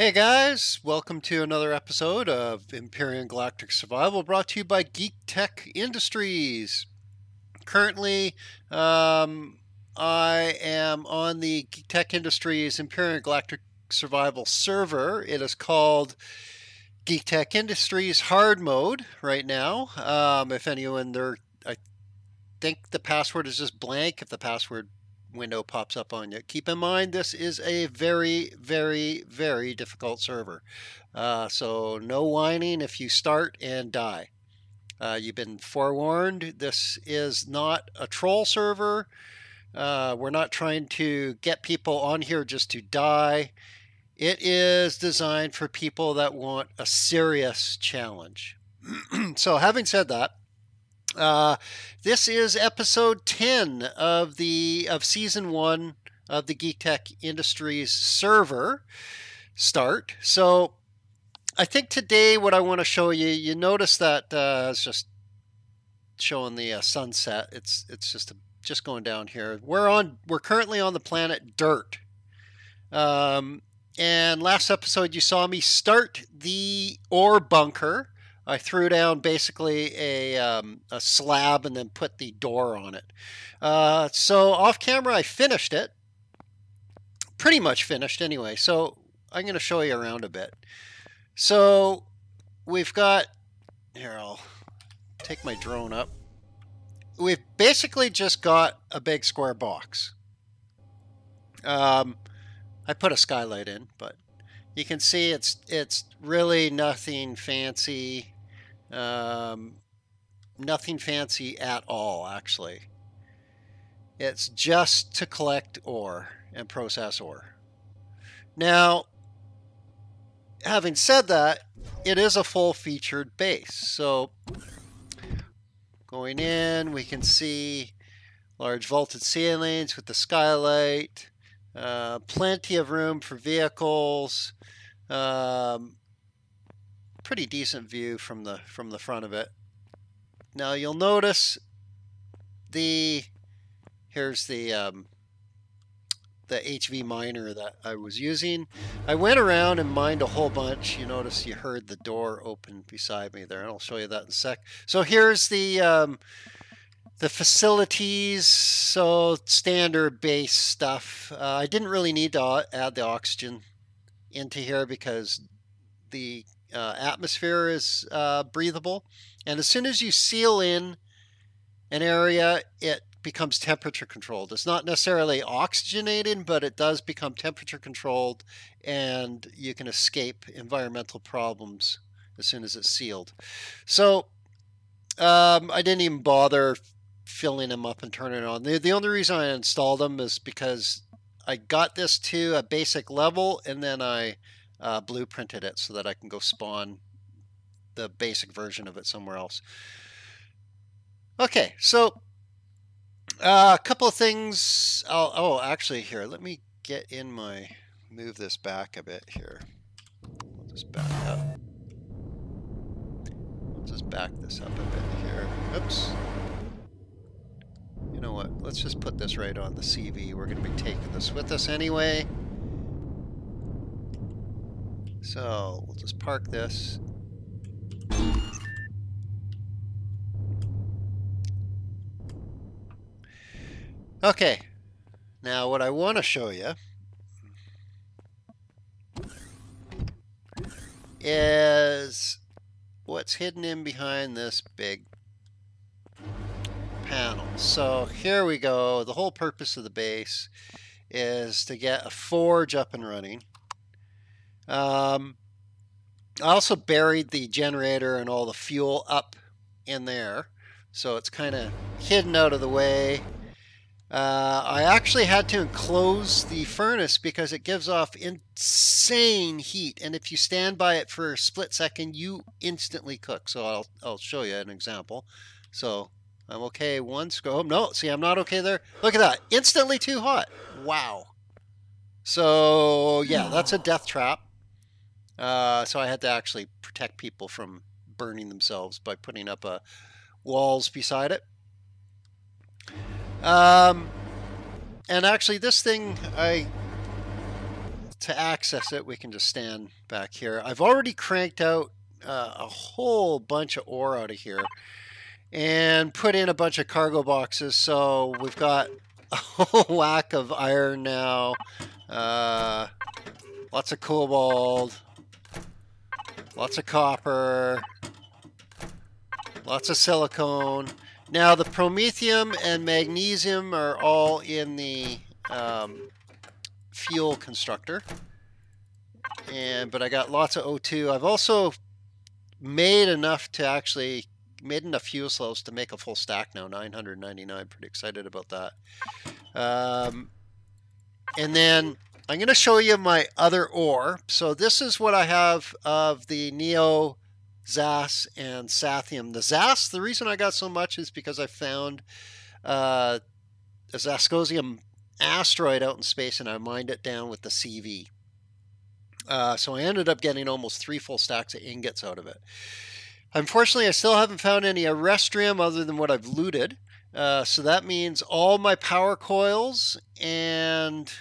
Hey guys, welcome to another episode of Empyrion Galactic Survival brought to you by Geek Tech Industries. Currently, um, I am on the Geek Tech Industries Empyrion Galactic Survival server. It is called Geek Tech Industries Hard Mode right now. Um, if anyone there, I think the password is just blank. If the password window pops up on you. Keep in mind, this is a very, very, very difficult server. Uh, so no whining if you start and die. Uh, you've been forewarned. This is not a troll server. Uh, we're not trying to get people on here just to die. It is designed for people that want a serious challenge. so, having said that, uh, this is episode 10 of the of season one of the Geek Tech Industries server start. So I think today what I want to show you, you notice that uh, it's just showing the uh, sunset. It's it's just a, just going down here. We're on we're currently on the planet Dirt. Um, and last episode you saw me start the ore bunker I threw down basically a, um, a slab and then put the door on it. Uh, so off camera, I finished it. Pretty much finished anyway. So I'm going to show you around a bit. So we've got, here, I'll take my drone up. We've basically just got a big square box. Um, I put a skylight in, but you can see it's it's really nothing fancy. Um, nothing fancy at all, actually. It's just to collect ore and process ore. Now, having said that, it is a full featured base. So, going in, we can see large vaulted ceilings with the skylight, uh, plenty of room for vehicles. Um, pretty decent view from the from the front of it. Now you'll notice the here's the um, the HV miner that I was using. I went around and mined a whole bunch. You notice you heard the door open beside me there, and I'll show you that in a sec. So here's the um, the facilities, so standard base stuff. Uh, I didn't really need to add the oxygen into here because the uh, atmosphere is uh, breathable. And as soon as you seal in an area, it becomes temperature controlled. It's not necessarily oxygenated, but it does become temperature controlled, and you can escape environmental problems as soon as it's sealed. So um, I didn't even bother filling them up and turning on. The, the only reason I installed them is because I got this to a basic level, and then I uh, blueprinted it so that I can go spawn the basic version of it somewhere else. Okay, so uh, a couple of things. I'll, oh, actually, here, let me get in my, move this back a bit here. I'll just back up. I'll just back this up a bit here. Oops. You know what? Let's just put this right on the CV. We're going to be taking this with us anyway. So we'll just park this. Okay, now what I want to show you is what's hidden in behind this big panel. So here we go. The whole purpose of the base is to get a forge up and running. Um, I also buried the generator and all the fuel up in there, so it's kind of hidden out of the way. Uh, I actually had to enclose the furnace because it gives off insane heat, and if you stand by it for a split second, you instantly cook. So I'll I'll show you an example. So I'm okay one scope. No, see, I'm not okay there. Look at that, instantly too hot. Wow. So yeah, that's a death trap. Uh, so I had to actually protect people from burning themselves by putting up uh, walls beside it. Um, and actually, this thing, I to access it, we can just stand back here. I've already cranked out uh, a whole bunch of ore out of here and put in a bunch of cargo boxes. So we've got a whole whack of iron now, uh, lots of cobalt, lots of copper, lots of silicone. Now the promethium and magnesium are all in the um, fuel constructor. And but I got lots of O2. I've also made enough to actually made enough fuel cells to make a full stack now 999 pretty excited about that um, and then I'm going to show you my other ore so this is what I have of the Neo Zas and Sathium the Zas the reason I got so much is because I found uh, a Zascosium asteroid out in space and I mined it down with the CV uh, so I ended up getting almost three full stacks of ingots out of it. Unfortunately, I still haven't found any Erestrum other than what I've looted. Uh, so that means all my power coils and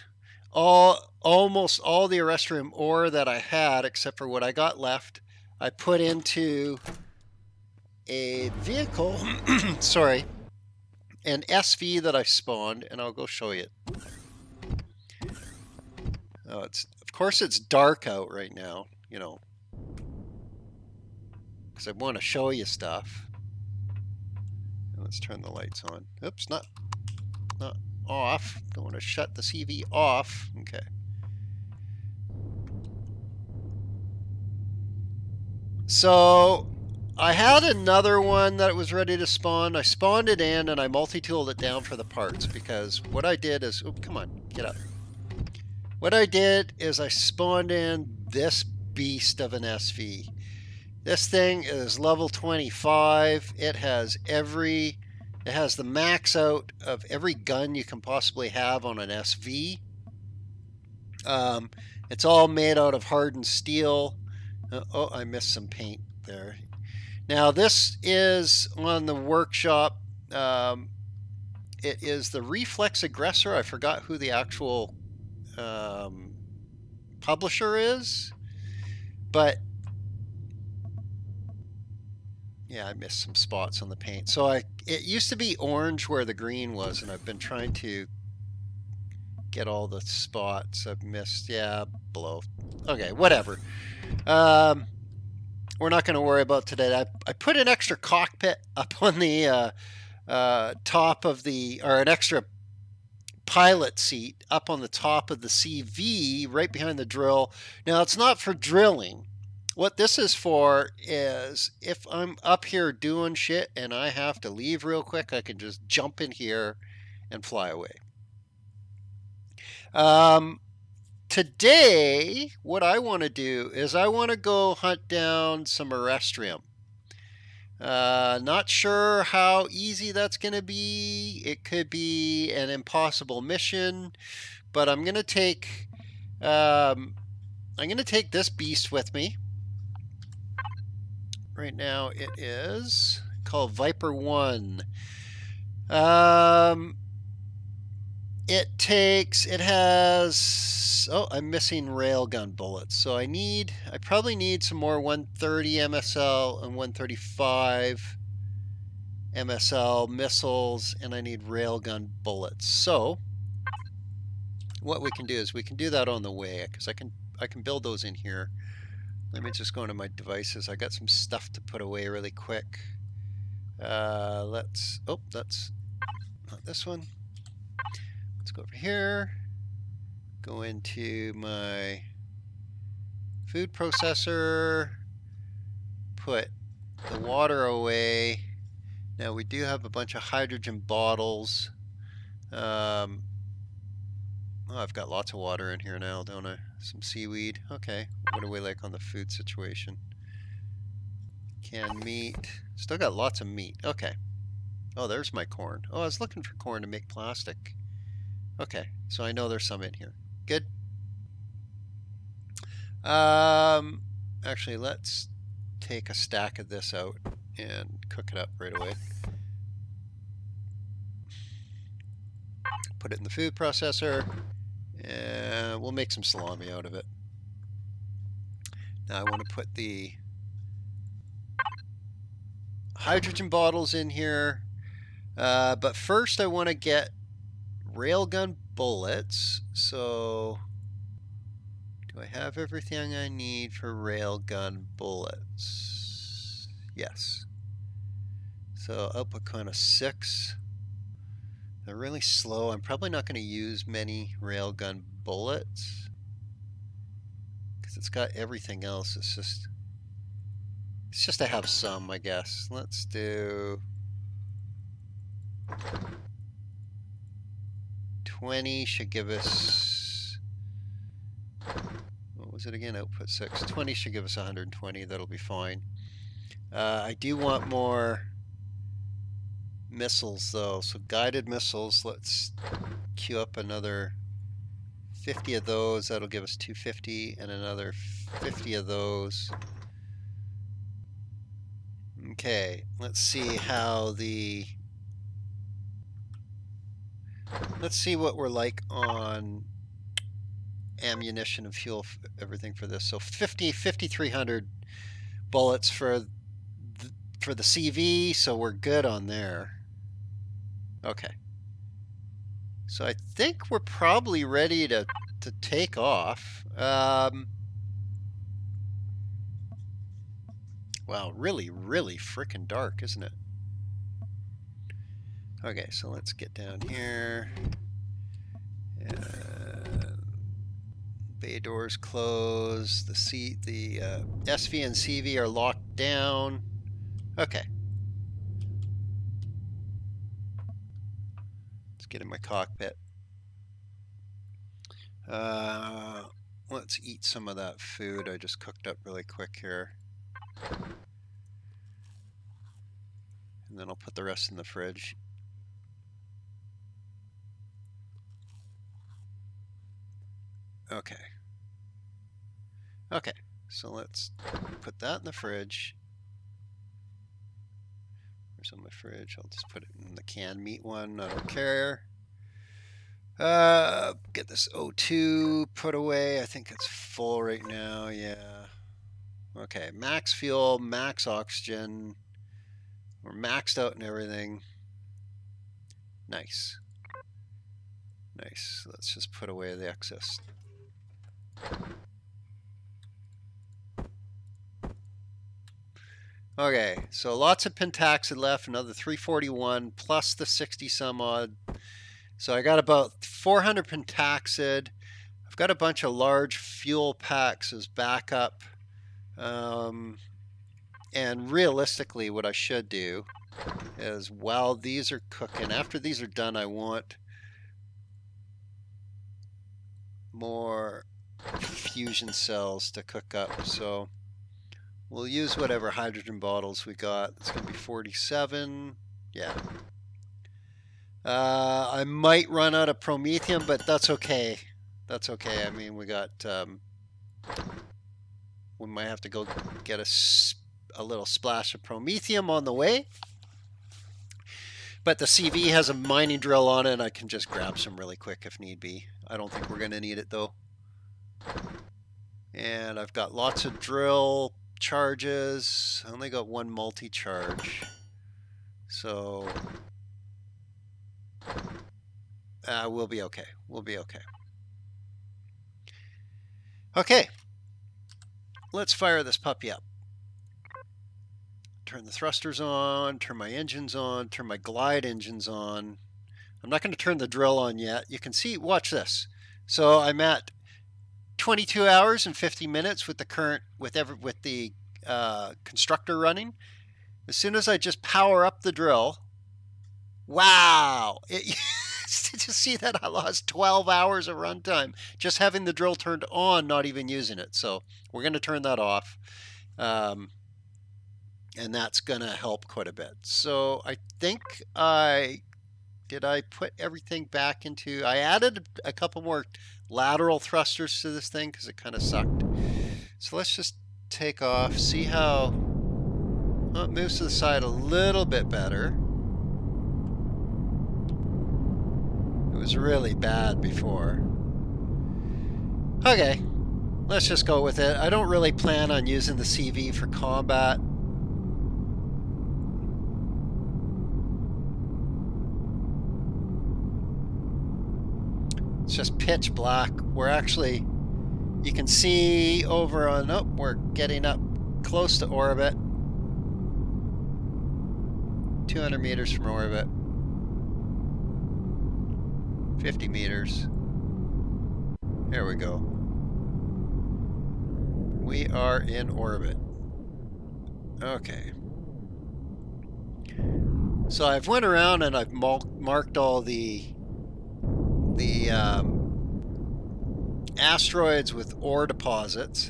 all almost all the Erestrum ore that I had, except for what I got left, I put into a vehicle. sorry, an SV that I spawned, and I'll go show you. Oh, it's of course it's dark out right now. You know, because I want to show you stuff. Let's turn the lights on. Oops, not not off. Don't want to shut the CV off. Okay. So I had another one that was ready to spawn. I spawned it in and I multi-tooled it down for the parts because what I did is, oh, come on, get up. What I did is I spawned in this beast of an SV. This thing is level 25. It has every, it has the max out of every gun you can possibly have on an SV. Um, it's all made out of hardened steel. Uh, oh, I missed some paint there. Now this is on the workshop. Um, it is the Reflex Aggressor. I forgot who the actual um, publisher is, but yeah, I missed some spots on the paint. So I it used to be orange where the green was, and I've been trying to get all the spots I've missed. Yeah, below. Okay, whatever. Um, we're not going to worry about today. I, I put an extra cockpit up on the uh, uh, top of the, or an extra pilot seat up on the top of the CV right behind the drill. Now, it's not for drilling. What this is for is if I'm up here doing shit and I have to leave real quick, I can just jump in here and fly away. Um, today, what I want to do is I want to go hunt down some Erestrum. Uh, not sure how easy that's going to be. It could be an impossible mission, but I'm going to take um, I'm going to take this beast with me. Right now it is called Viper 1. Um, it takes, it has, oh, I'm missing railgun bullets. So I need, I probably need some more 130 MSL and 135 MSL missiles, and I need railgun bullets. So what we can do is we can do that on the way, because I can, I can build those in here. Let me just go into my devices. I got some stuff to put away really quick. Uh, let's, oh, that's not this one. Let's go over here. Go into my food processor. Put the water away. Now we do have a bunch of hydrogen bottles. Um, oh, I've got lots of water in here now, don't I? Some seaweed. Okay. What are we like on the food situation? Canned meat. Still got lots of meat. Okay. Oh, there's my corn. Oh, I was looking for corn to make plastic. Okay. So I know there's some in here. Good. Um, actually, let's take a stack of this out and cook it up right away. Put it in the food processor. We'll we'll make some salami out of it. Now I want to put the hydrogen bottles in here. Uh, but first I want to get railgun bullets. So do I have everything I need for railgun bullets? Yes. So output kind of six. They're really slow. I'm probably not going to use many railgun bullets because it's got everything else. It's just it's just to have some, I guess. Let's do 20 should give us what was it again? Output 6. 20 should give us 120. That'll be fine. Uh, I do want more missiles though. So guided missiles, let's queue up another 50 of those. That'll give us 250 and another 50 of those. Okay, let's see how the let's see what we're like on ammunition and fuel everything for this. So 50 5300 bullets for the, for the CV, so we're good on there. Okay. So I think we're probably ready to, to take off. Um, wow, really, really freaking dark, isn't it? Okay, so let's get down here. bay doors closed. The seat, the uh, SV and CV are locked down. Okay. Get in my cockpit. Uh, let's eat some of that food I just cooked up really quick here. And then I'll put the rest in the fridge. Okay. Okay, so let's put that in the fridge. Where's on my fridge? I'll just put it in the canned meat one. I don't care. Uh, get this O2 put away. I think it's full right now. Yeah. Okay, max fuel, max oxygen. We're maxed out and everything. Nice. Nice. Let's just put away the excess. Okay, so lots of pentaxid left, another 341 plus the 60 some odd. So I got about 400 pentaxid. I've got a bunch of large fuel packs as backup. Um, and realistically, what I should do is while these are cooking, after these are done, I want more fusion cells to cook up. So We'll use whatever hydrogen bottles we got. It's going to be 47. Yeah. Uh, I might run out of promethium, but that's okay. That's okay. I mean, we got... Um, we might have to go get a, a little splash of promethium on the way. But the CV has a mining drill on it, and I can just grab some really quick if need be. I don't think we're going to need it, though. And I've got lots of drill charges. I only got one multi-charge. So uh, we'll be okay. We'll be okay. Okay. Let's fire this puppy up. Turn the thrusters on, turn my engines on, turn my glide engines on. I'm not going to turn the drill on yet. You can see, watch this. So I'm at 22 hours and 50 minutes with the current with every with the uh, constructor running. As soon as I just power up the drill, wow! It, did you see that? I lost 12 hours of runtime just having the drill turned on, not even using it. So we're going to turn that off. Um, and that's going to help quite a bit. So I think I did I put everything back into I added a couple more lateral thrusters to this thing because it kind of sucked. So let's just take off, see how well, it moves to the side a little bit better. It was really bad before. Okay, let's just go with it. I don't really plan on using the CV for combat. It's just pitch black. We're actually, you can see over on, oh, we're getting up close to orbit. 200 meters from orbit. 50 meters. There we go. We are in orbit. Okay. So I've went around and I've marked all the the um, asteroids with ore deposits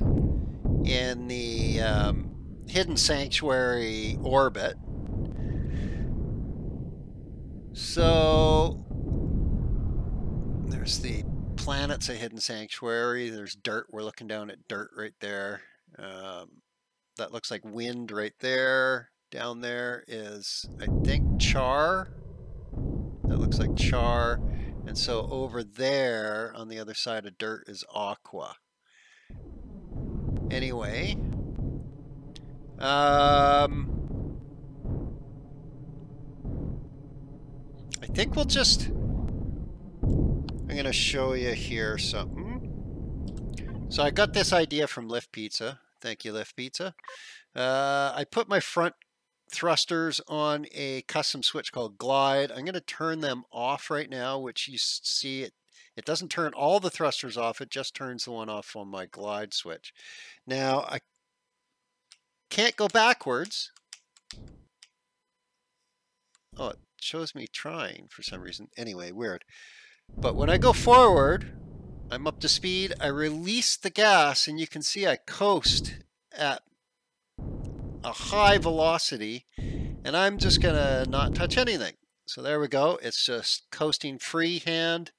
in the um, hidden sanctuary orbit. So there's the planet's a hidden sanctuary. There's dirt. We're looking down at dirt right there. Um, that looks like wind right there. Down there is, I think, char. That looks like char. And so over there on the other side of dirt is aqua. Anyway. Um, I think we'll just... I'm going to show you here something. So I got this idea from Lift Pizza. Thank you, Lift Pizza. Uh, I put my front thrusters on a custom switch called Glide. I'm going to turn them off right now, which you see it. It doesn't turn all the thrusters off. It just turns the one off on my Glide switch. Now, I can't go backwards. Oh, it shows me trying for some reason. Anyway, weird. But when I go forward, I'm up to speed. I release the gas, and you can see I coast at a high velocity and I'm just gonna not touch anything. So there we go. It's just coasting freehand.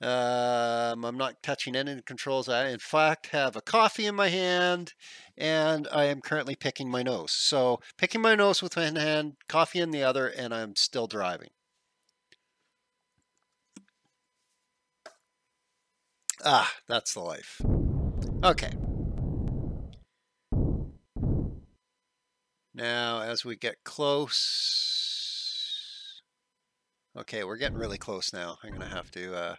Um, I'm not touching any controls. I, in fact, have a coffee in my hand and I am currently picking my nose. So picking my nose with one hand, coffee in the other, and I'm still driving. Ah, that's the life. Okay. Now, as we get close, okay, we're getting really close now. I'm going to have to uh,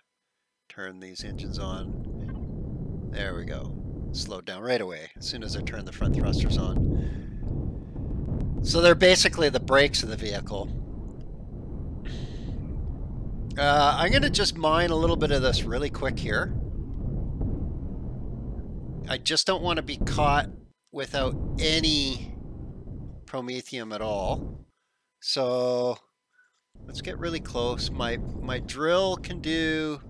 turn these engines on. There we go. Slowed down right away as soon as I turn the front thrusters on. So they're basically the brakes of the vehicle. Uh, I'm going to just mine a little bit of this really quick here. I just don't want to be caught without any promethium at all. So let's get really close. My, my drill can do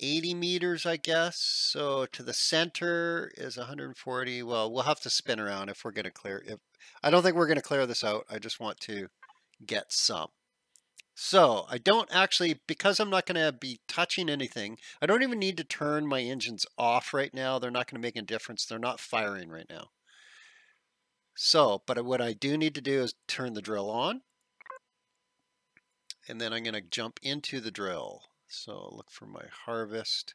80 meters, I guess. So to the center is 140. Well, we'll have to spin around if we're going to clear. If I don't think we're going to clear this out. I just want to get some. So I don't actually, because I'm not going to be touching anything, I don't even need to turn my engines off right now. They're not going to make a difference. They're not firing right now. So, but what I do need to do is turn the drill on. And then I'm going to jump into the drill. So look for my harvest.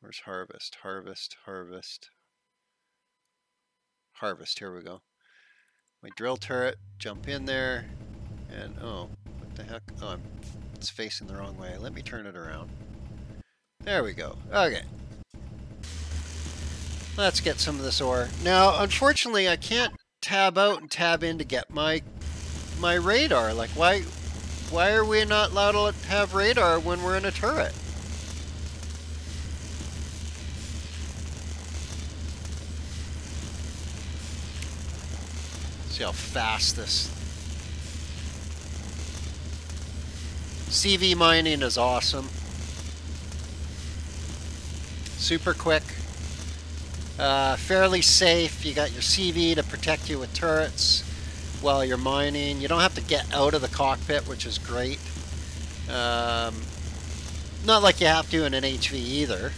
Where's harvest? Harvest, harvest, harvest. Here we go. My drill turret, jump in there, and oh, what the heck? Oh, I'm, it's facing the wrong way. Let me turn it around. There we go. Okay. Let's get some of this ore. Now, unfortunately, I can't tab out and tab in to get my my radar. Like, why why are we not allowed to have radar when we're in a turret? See how fast this CV mining is awesome. Super quick. Uh, fairly safe. You got your CV to protect you with turrets while you're mining. You don't have to get out of the cockpit, which is great. Um, not like you have to in an HV either.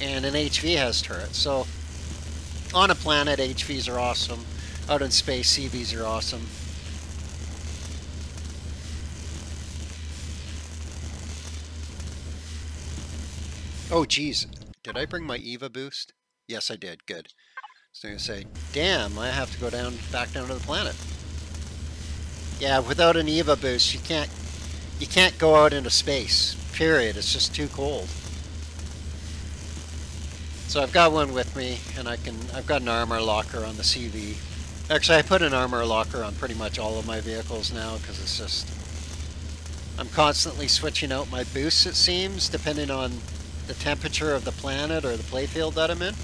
And an HV has turrets. So on a planet, HVs are awesome. Out in space, CVs are awesome. Oh, geez. Did I bring my EVA boost? Yes, I did. Good. So I'm going to say, damn, I have to go down back down to the planet. Yeah, without an EVA boost, you can't you can't go out into space. Period. It's just too cold. So I've got one with me, and I can I've got an armor locker on the CV. Actually, I put an armor locker on pretty much all of my vehicles now because it's just I'm constantly switching out my boosts. It seems depending on the temperature of the planet or the playfield that I'm in.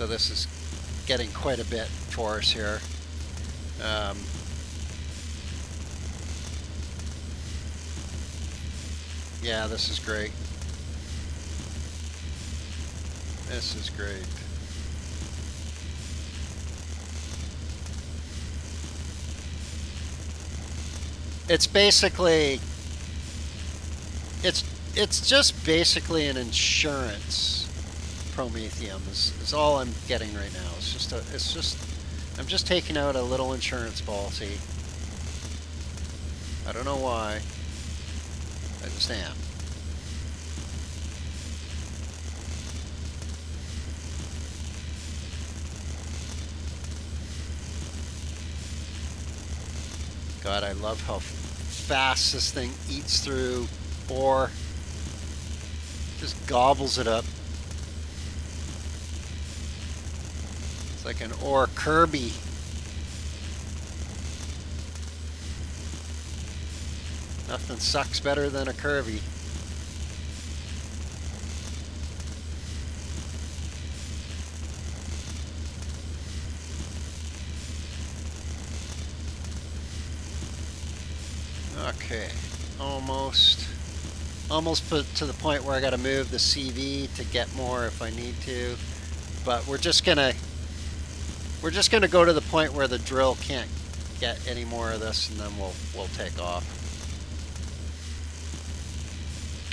So this is getting quite a bit for us here. Um, yeah, this is great. This is great. It's basically it's it's just basically an insurance promethium is, is all I'm getting right now. It's just a, it's just, I'm just taking out a little insurance policy. I don't know why. I just am. God, I love how fast this thing eats through ore. Just gobbles it up. Like an ore Kirby. Nothing sucks better than a Kirby. Okay, almost, almost put to the point where I got to move the CV to get more if I need to. But we're just gonna we're just going to go to the point where the drill can't get any more of this and then we'll, we'll take off.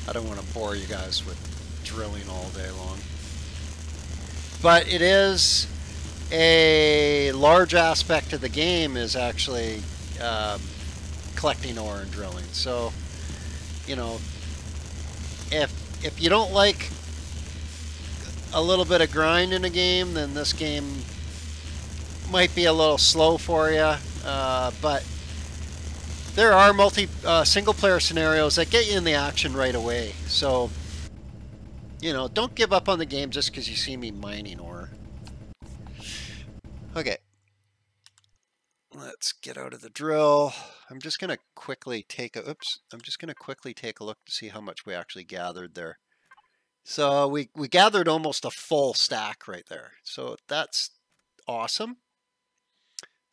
I don't want to bore you guys with drilling all day long. But it is a large aspect of the game is actually um, collecting ore and drilling. So, you know, if if you don't like a little bit of grind in a game, then this game might be a little slow for you, uh, but there are multi uh, single player scenarios that get you in the action right away. So, you know, don't give up on the game just because you see me mining ore. Okay. Let's get out of the drill. I'm just going to quickly take a, oops, I'm just going to quickly take a look to see how much we actually gathered there. So we, we gathered almost a full stack right there. So that's awesome.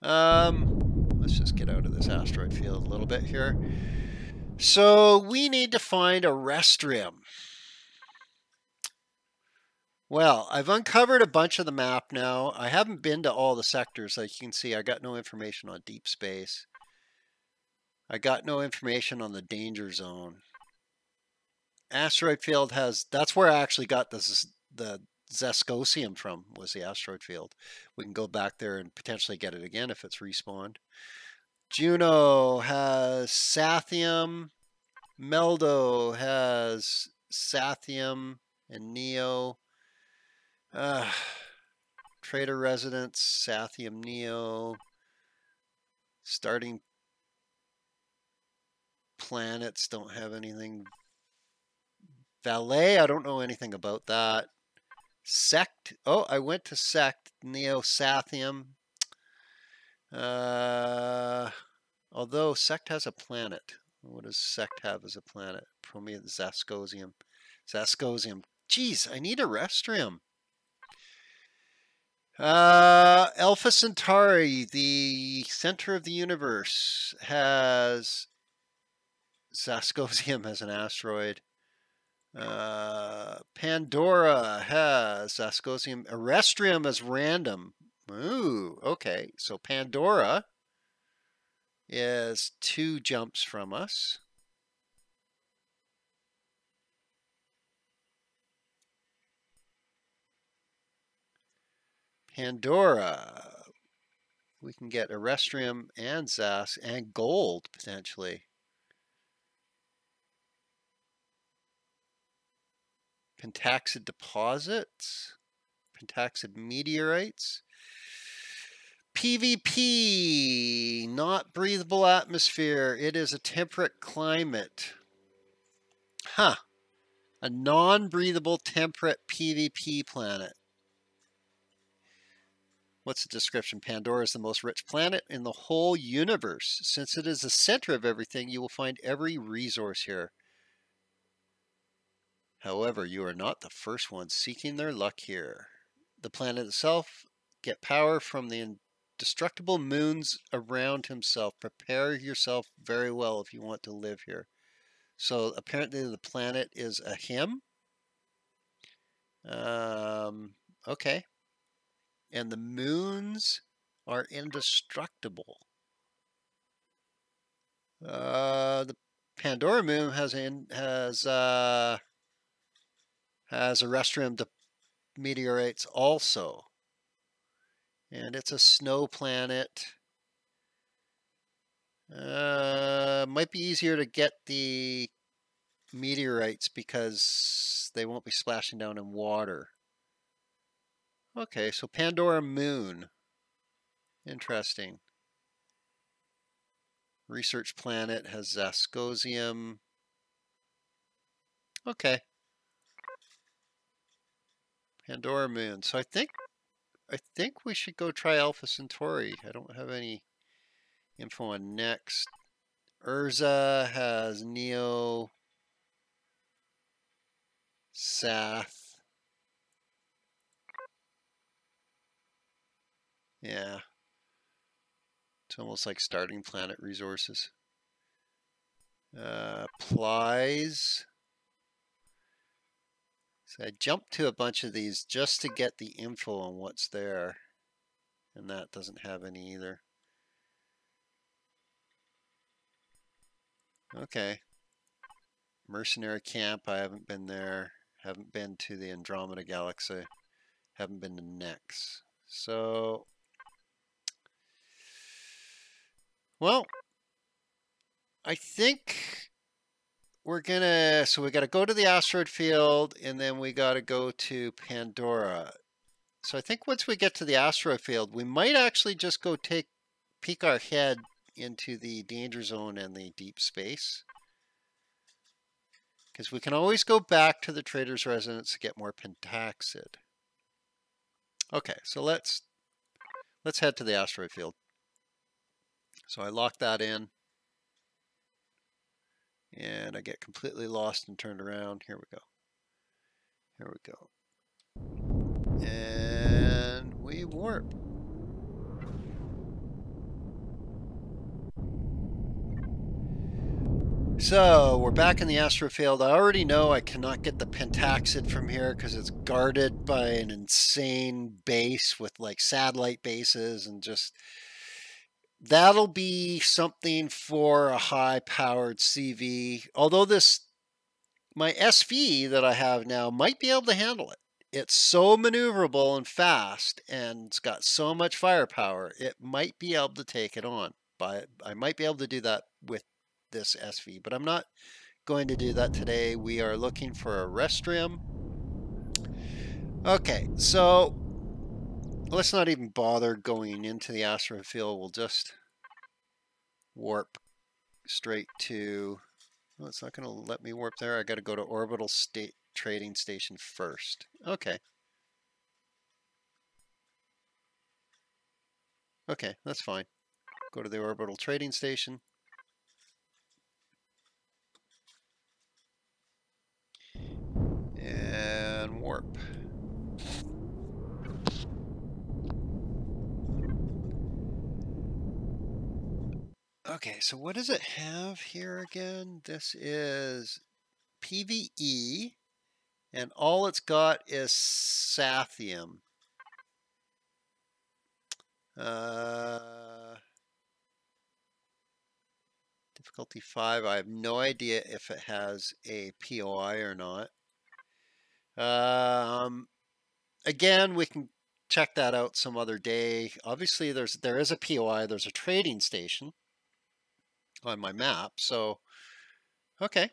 Um, let's just get out of this asteroid field a little bit here. So we need to find a restroom. Well, I've uncovered a bunch of the map now. I haven't been to all the sectors. Like you can see, I got no information on deep space. I got no information on the danger zone. Asteroid field has, that's where I actually got this, the Zascosium from was the asteroid field. We can go back there and potentially get it again if it's respawned. Juno has Sathium. Meldo has Sathium and Neo. Uh, Trader Residence, Sathium Neo. Starting planets don't have anything. Valet, I don't know anything about that. Sect. Oh, I went to Sect. Neosathium. Uh, although Sect has a planet. What does Sect have as a planet? Promethium, Zascosium. Zascosium. Jeez, I need a restroom. Uh, Alpha Centauri, the center of the universe, has Zascosium as an asteroid. Uh, Pandora has Zascosium. Erestrum is random. Ooh, okay. So Pandora is two jumps from us. Pandora. we can get Erestrum and Zask and gold potentially. Pentaxid deposits, pentaxid meteorites. PVP, not breathable atmosphere. It is a temperate climate. Huh. A non-breathable temperate PVP planet. What's the description? Pandora is the most rich planet in the whole universe. Since it is the center of everything, you will find every resource here. However, you are not the first ones seeking their luck here. The planet itself get power from the indestructible moons around himself. Prepare yourself very well if you want to live here. So apparently the planet is a him. Um, okay and the moons are indestructible. Uh, the Pandora moon has in, has uh, has Erestrum meteorites also, and it's a snow planet. Uh, might be easier to get the meteorites because they won't be splashing down in water. Okay, so Pandora Moon. Interesting. Research Planet has Zascosium. Okay. Pandora Moon. So I think I think we should go try Alpha Centauri. I don't have any info on next. Urza has Neo Sath. Yeah. It's almost like starting planet resources. Uh, plies. So I jumped to a bunch of these just to get the info on what's there. And that doesn't have any either. Okay. Mercenary camp, I haven't been there. Haven't been to the Andromeda Galaxy. Haven't been to Nex. So Well, I think we're gonna, so we gotta go to the asteroid field and then we gotta go to Pandora. So I think once we get to the asteroid field, we might actually just go take, peek our head into the danger zone and the deep space. Because we can always go back to the trader's residence to get more pentaxid. Okay, so let's let's head to the asteroid field. So I lock that in and I get completely lost and turned around. Here we go. Here we go. And we warp. So we're back in the astrofield. I already know I cannot get the pentaxid from here because it's guarded by an insane base with like satellite bases and just that'll be something for a high powered CV. Although this, my SV that I have now might be able to handle it. It's so maneuverable and fast and it's got so much firepower, it might be able to take it on. But I might be able to do that with this SV, but I'm not going to do that today. We are looking for a Erestrum. Okay, so let's not even bother going into the asteroid field. We'll just warp straight to, well, it's not going to let me warp there. I got to go to orbital state trading station first. Okay. Okay, that's fine. Go to the orbital trading station. And warp. Okay, so what does it have here again? This is PVE, and all it's got is Sathium. Uh, difficulty 5, I have no idea if it has a POI or not. Um, again, we can check that out some other day. Obviously, there's there is a POI. There's a trading station on my map. So, okay.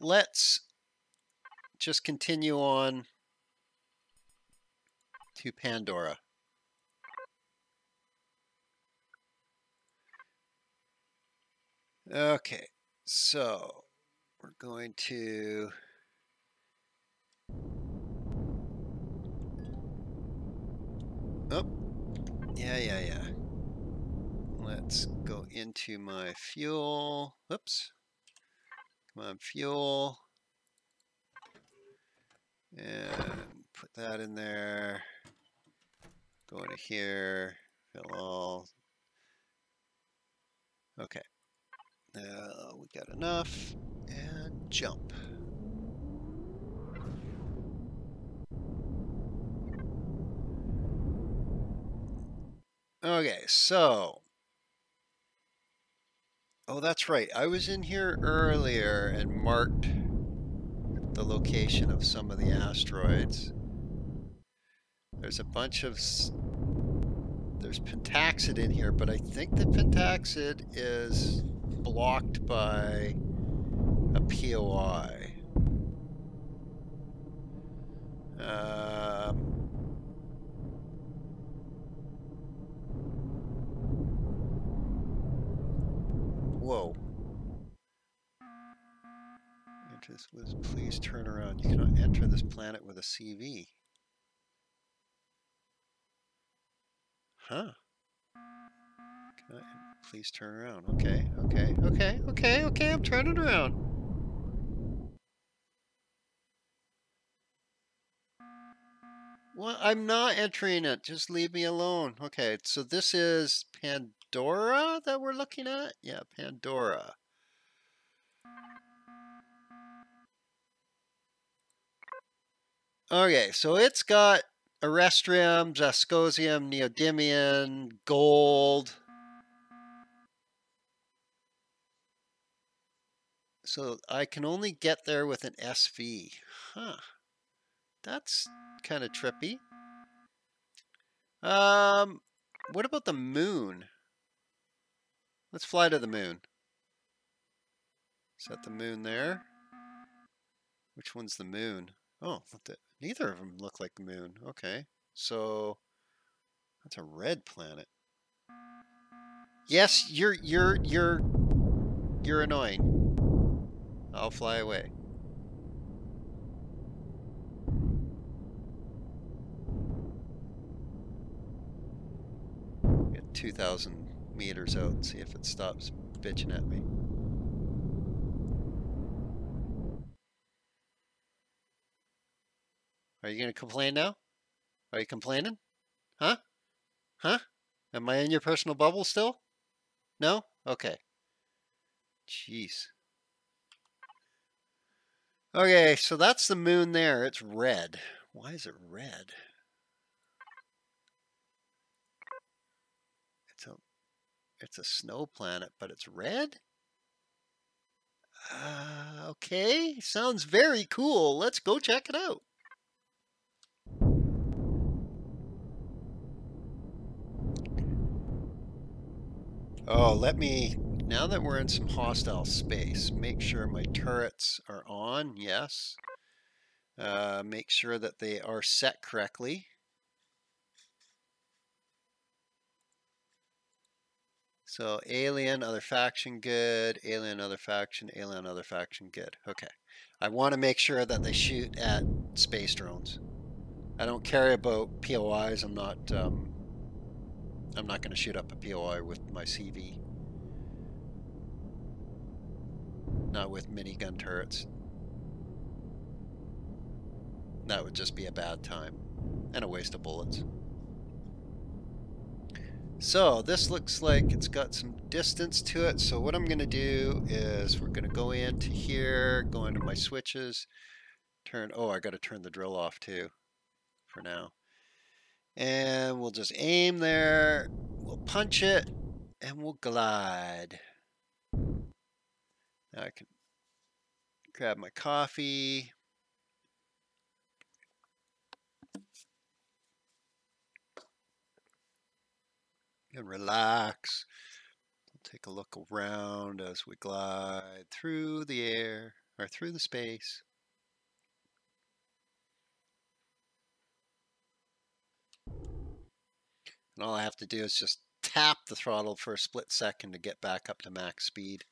Let's just continue on to Pandora. Okay, so we're going to Oh, yeah, yeah, yeah. Let's go into my fuel. Oops. Come on, fuel. And put that in there. Go into here. Fill all. Okay. Uh, we got enough. And jump. Okay, so. Oh, that's right. I was in here earlier and marked the location of some of the asteroids. There's a bunch of... There's Pentaxid in here, but I think the Pentaxid is blocked by a POI. Um, whoa. Please turn around. You cannot enter this planet with a CV. Huh. Please turn around. Okay, okay, okay, okay, okay, I'm turning around. Well, I'm not entering it. Just leave me alone. Okay, so this is Pandora that we're looking at? Yeah, Pandora. Okay, so it's got Erestrum, Zascosium, Neodymium, Gold. So I can only get there with an SV. Huh. That's kind of trippy. Um, what about the moon? Let's fly to the moon. That the moon there? Which one's the moon? Oh, neither of them look like the moon. Okay, so that's a red planet. Yes, you're you're you're you're annoying. I'll fly away. Get 2,000 meters out and see if it stops bitching at me. Are you going to complain now? Are you complaining? Huh? Huh? Am I in your personal bubble still? No? Okay. Jeez. Okay, so that's the moon there. It's red. Why is it red? It's a it's a snow planet, but it's red? Uh, okay, sounds very cool. Let's go check it out. Oh, let me, now that we're in some hostile space, make sure my turrets are on, yes. Uh, make sure that they are set correctly. So alien, other faction, good. Alien, other faction, alien, other faction, good. Okay. I want to make sure that they shoot at space drones. I don't care about POIs. I'm not um, I'm not going to shoot up a POI with my CV. Not with minigun turrets. That would just be a bad time. And a waste of bullets. So this looks like it's got some distance to it. So what I'm going to do is we're going to go into here, go into my switches, turn, oh, I got to turn the drill off too for now. And we'll just aim there, we'll punch it, and we'll glide. Now I can grab my coffee. And relax. Take a look around as we glide through the air or through the space. And all I have to do is just tap the throttle for a split second to get back up to max speed.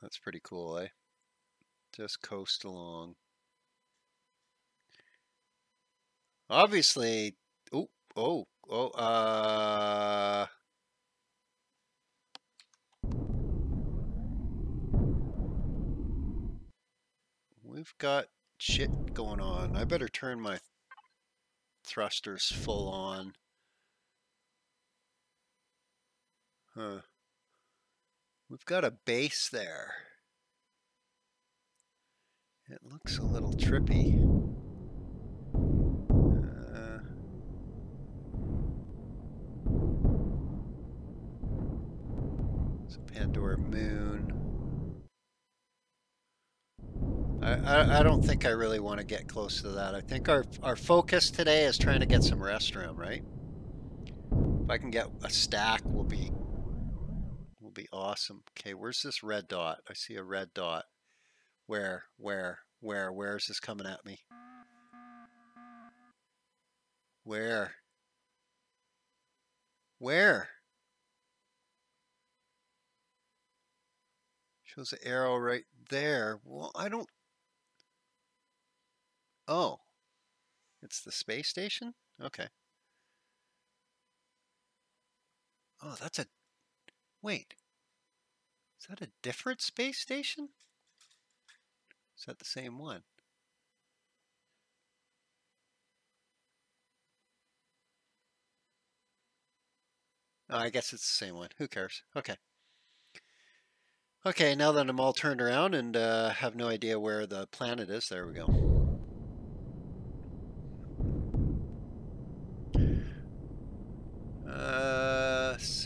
That's pretty cool, eh? Just coast along. Obviously, oh, oh, uh... We've got shit going on. I better turn my thrusters full on. Huh. We've got a base there. It looks a little trippy. I, I, don't think I really want to get close to that. I think our, our focus today is trying to get some Erestrum, right? If I can get a stack, we'll be will be awesome. Okay, where's this red dot? I see a red dot. Where, where, where, where is this coming at me? Where? Where? Shows the arrow right there. Well, I don't... Oh. It's the space station? Okay. Oh, that's a Wait, is that a different space station? Is that the same one? Oh, I guess it's the same one. Who cares? Okay. Okay, now that I'm all turned around and uh, have no idea where the planet is, there we go.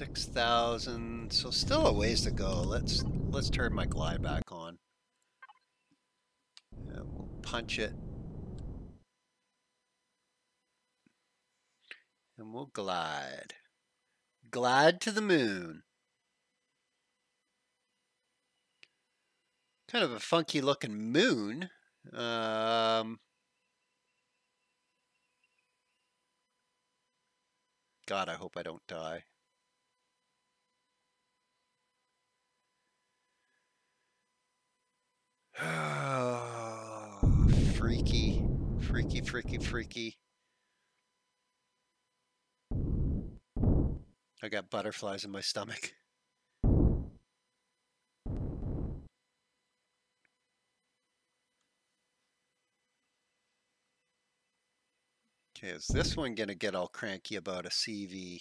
6,000. So still a ways to go. Let's let's turn my glide back on. And we'll punch it. And we'll glide. Glide to the moon. Kind of a funky looking moon. Um, God, I hope I don't die. freaky, freaky, freaky, freaky. I got butterflies in my stomach. Okay, is this one going to get all cranky about a CV?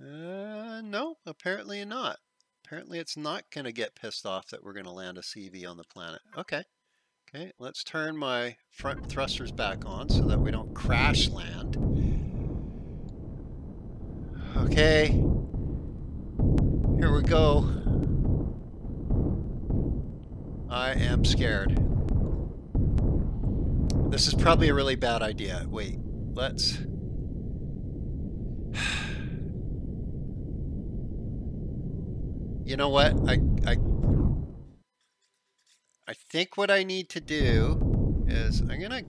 Uh, no, apparently not. Apparently it's not going to get pissed off that we're going to land a CV on the planet. Okay. Okay, let's turn my front thrusters back on so that we don't crash land. Okay. Here we go. I am scared. This is probably a really bad idea. Wait, let's... you know what? I, I, I think what I need to do is I'm going to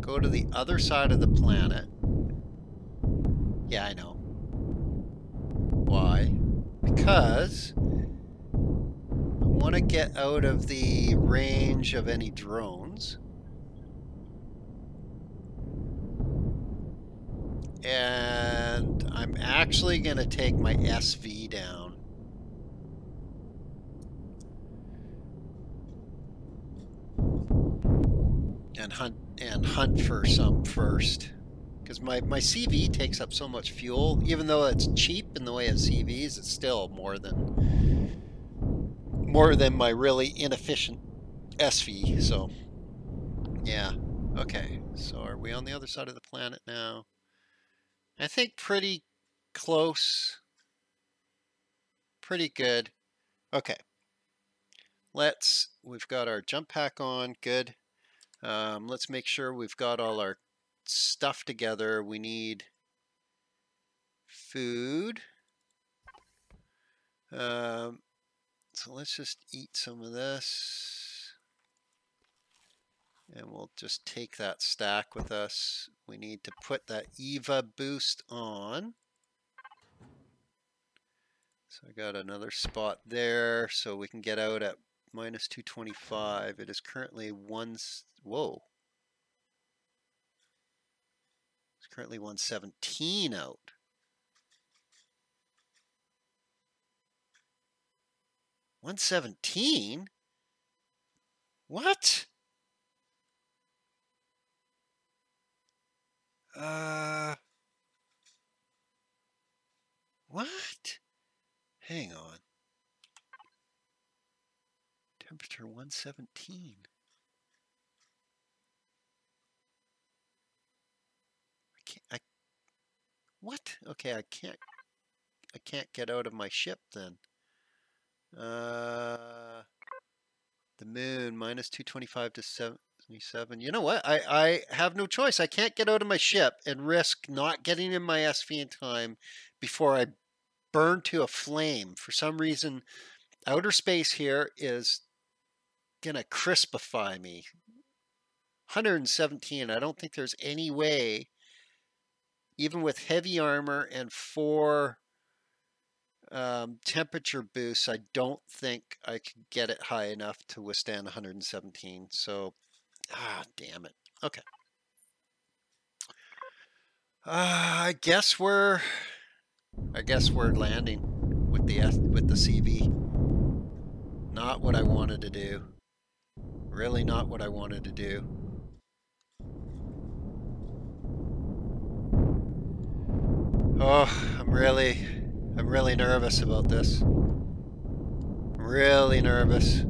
go to the other side of the planet. Yeah, I know. Why? Because I want to get out of the range of any drones. And I'm actually going to take my SV down. And hunt and hunt for some first. Because my, my CV takes up so much fuel. Even though it's cheap in the way of CVs, it's still more than more than my really inefficient SV. So, yeah. Okay. So are we on the other side of the planet now? I think pretty close. Pretty good. Okay. Let's, we've got our jump pack on, good. Um, let's make sure we've got all our stuff together. We need food. Um, so let's just eat some of this. And we'll just take that stack with us. We need to put that EVA boost on. So I got another spot there so we can get out at minus 225. It is currently one, whoa. It's currently 117 out. One seventeen? What? Uh. What? Hang on. Temperature 117. I can't, I, what? Okay, I can't, I can't get out of my ship then. Uh, the moon, minus 225 to 77. You know what? I, I have no choice. I can't get out of my ship and risk not getting in my SV in time before I burn to a flame. For some reason, outer space here is going to crispify me. 117. I don't think there's any way, even with heavy armor and four um, temperature boosts, I don't think I could get it high enough to withstand 117. So, ah, damn it. Okay. Uh, I guess we're, I guess we're landing with the with the CV. Not what I wanted to do. Really not what I wanted to do. Oh, I'm really, I'm really nervous about this. I'm really nervous.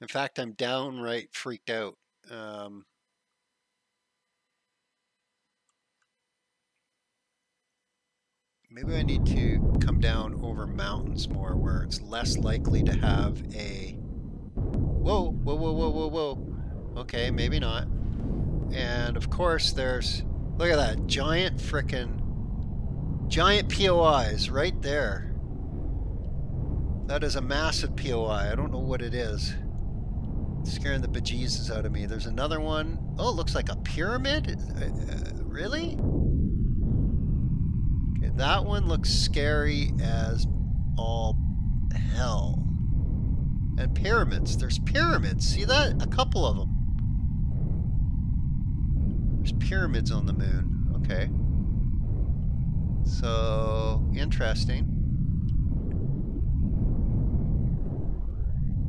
In fact, I'm downright freaked out. Um, maybe I need to come down over mountains more where it's less likely to have a... Whoa, whoa, whoa, whoa, whoa, whoa. Okay, maybe not. And of course there's... Look at that, giant frickin' Giant POIs right there. That is a massive POI. I don't know what it is. Scaring the bejesus out of me. There's another one. Oh, it looks like a pyramid? Uh, uh, really? Okay, that one looks scary as all hell. And pyramids. There's pyramids. See that? A couple of them. There's pyramids on the moon. Okay. So, interesting.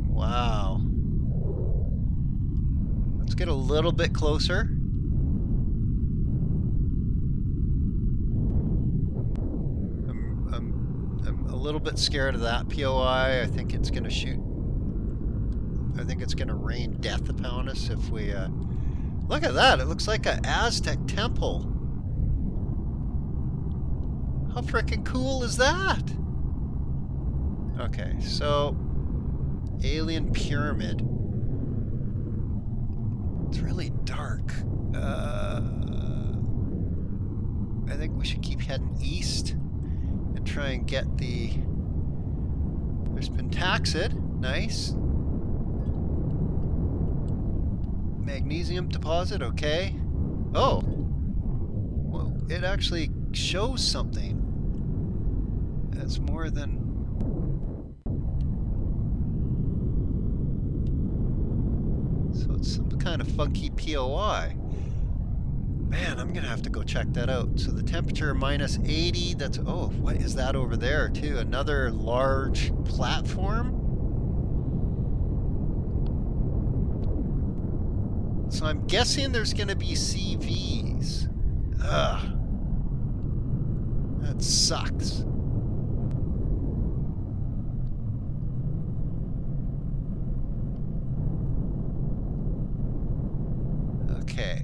Wow. Let's get a little bit closer. I'm, I'm, I'm a little bit scared of that POI. I think it's going to shoot. I think it's going to rain death upon us if we... Uh, look at that. It looks like an Aztec temple. How freaking cool is that? Okay, so alien pyramid. It's really dark. Uh, I think we should keep heading east and try and get the. There's Pentaxid. Nice. Magnesium deposit. Okay. Oh. Well, it actually shows something that's more than so it's some kind of funky POI man I'm gonna have to go check that out. So the temperature minus 80 that's oh what is that over there too? Another large platform? So I'm guessing there's gonna be CVs Ugh. That sucks. Okay.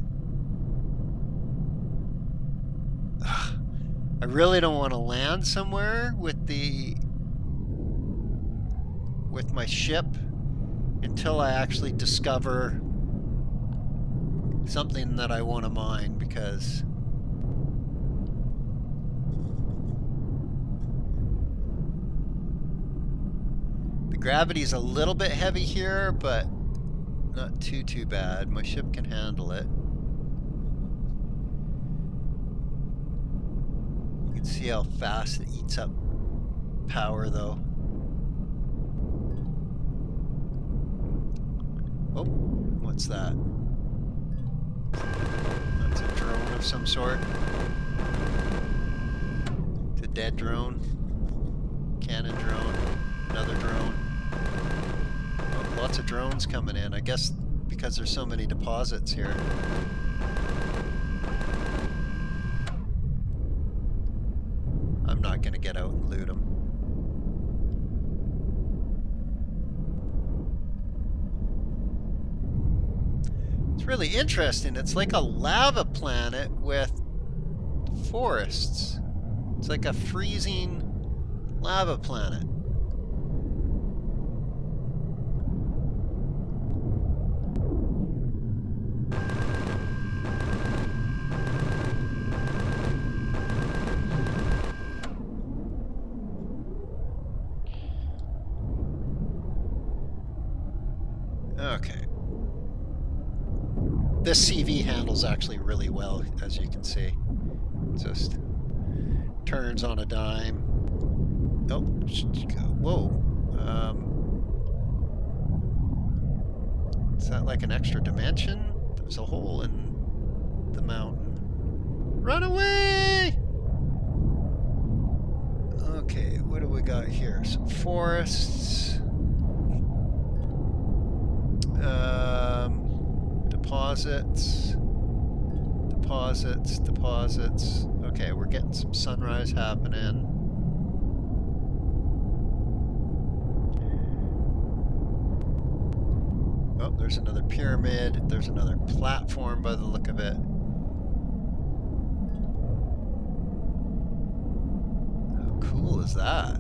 Ugh. Really don't want to land somewhere with the with my ship until I actually discover something that I want to mine because the gravity's a little bit heavy here, but not too, too bad. My ship can handle it. Can see how fast it eats up power though. Oh, what's that? That's a drone of some sort. It's a dead drone. Cannon drone. Another drone. Oh, lots of drones coming in. I guess because there's so many deposits here. I'm not going to get out and loot them. Really interesting. It's like a lava planet with forests. It's like a freezing lava planet. Turns on a dime. Oh, whoa. Um, is that like an extra dimension? There's a hole in the mountain. Run away! Okay, what do we got here? Some forests. Um, deposits, deposits, deposits. Okay, we're getting some sunrise happening. Oh, there's another pyramid. There's another platform by the look of it. How cool is that?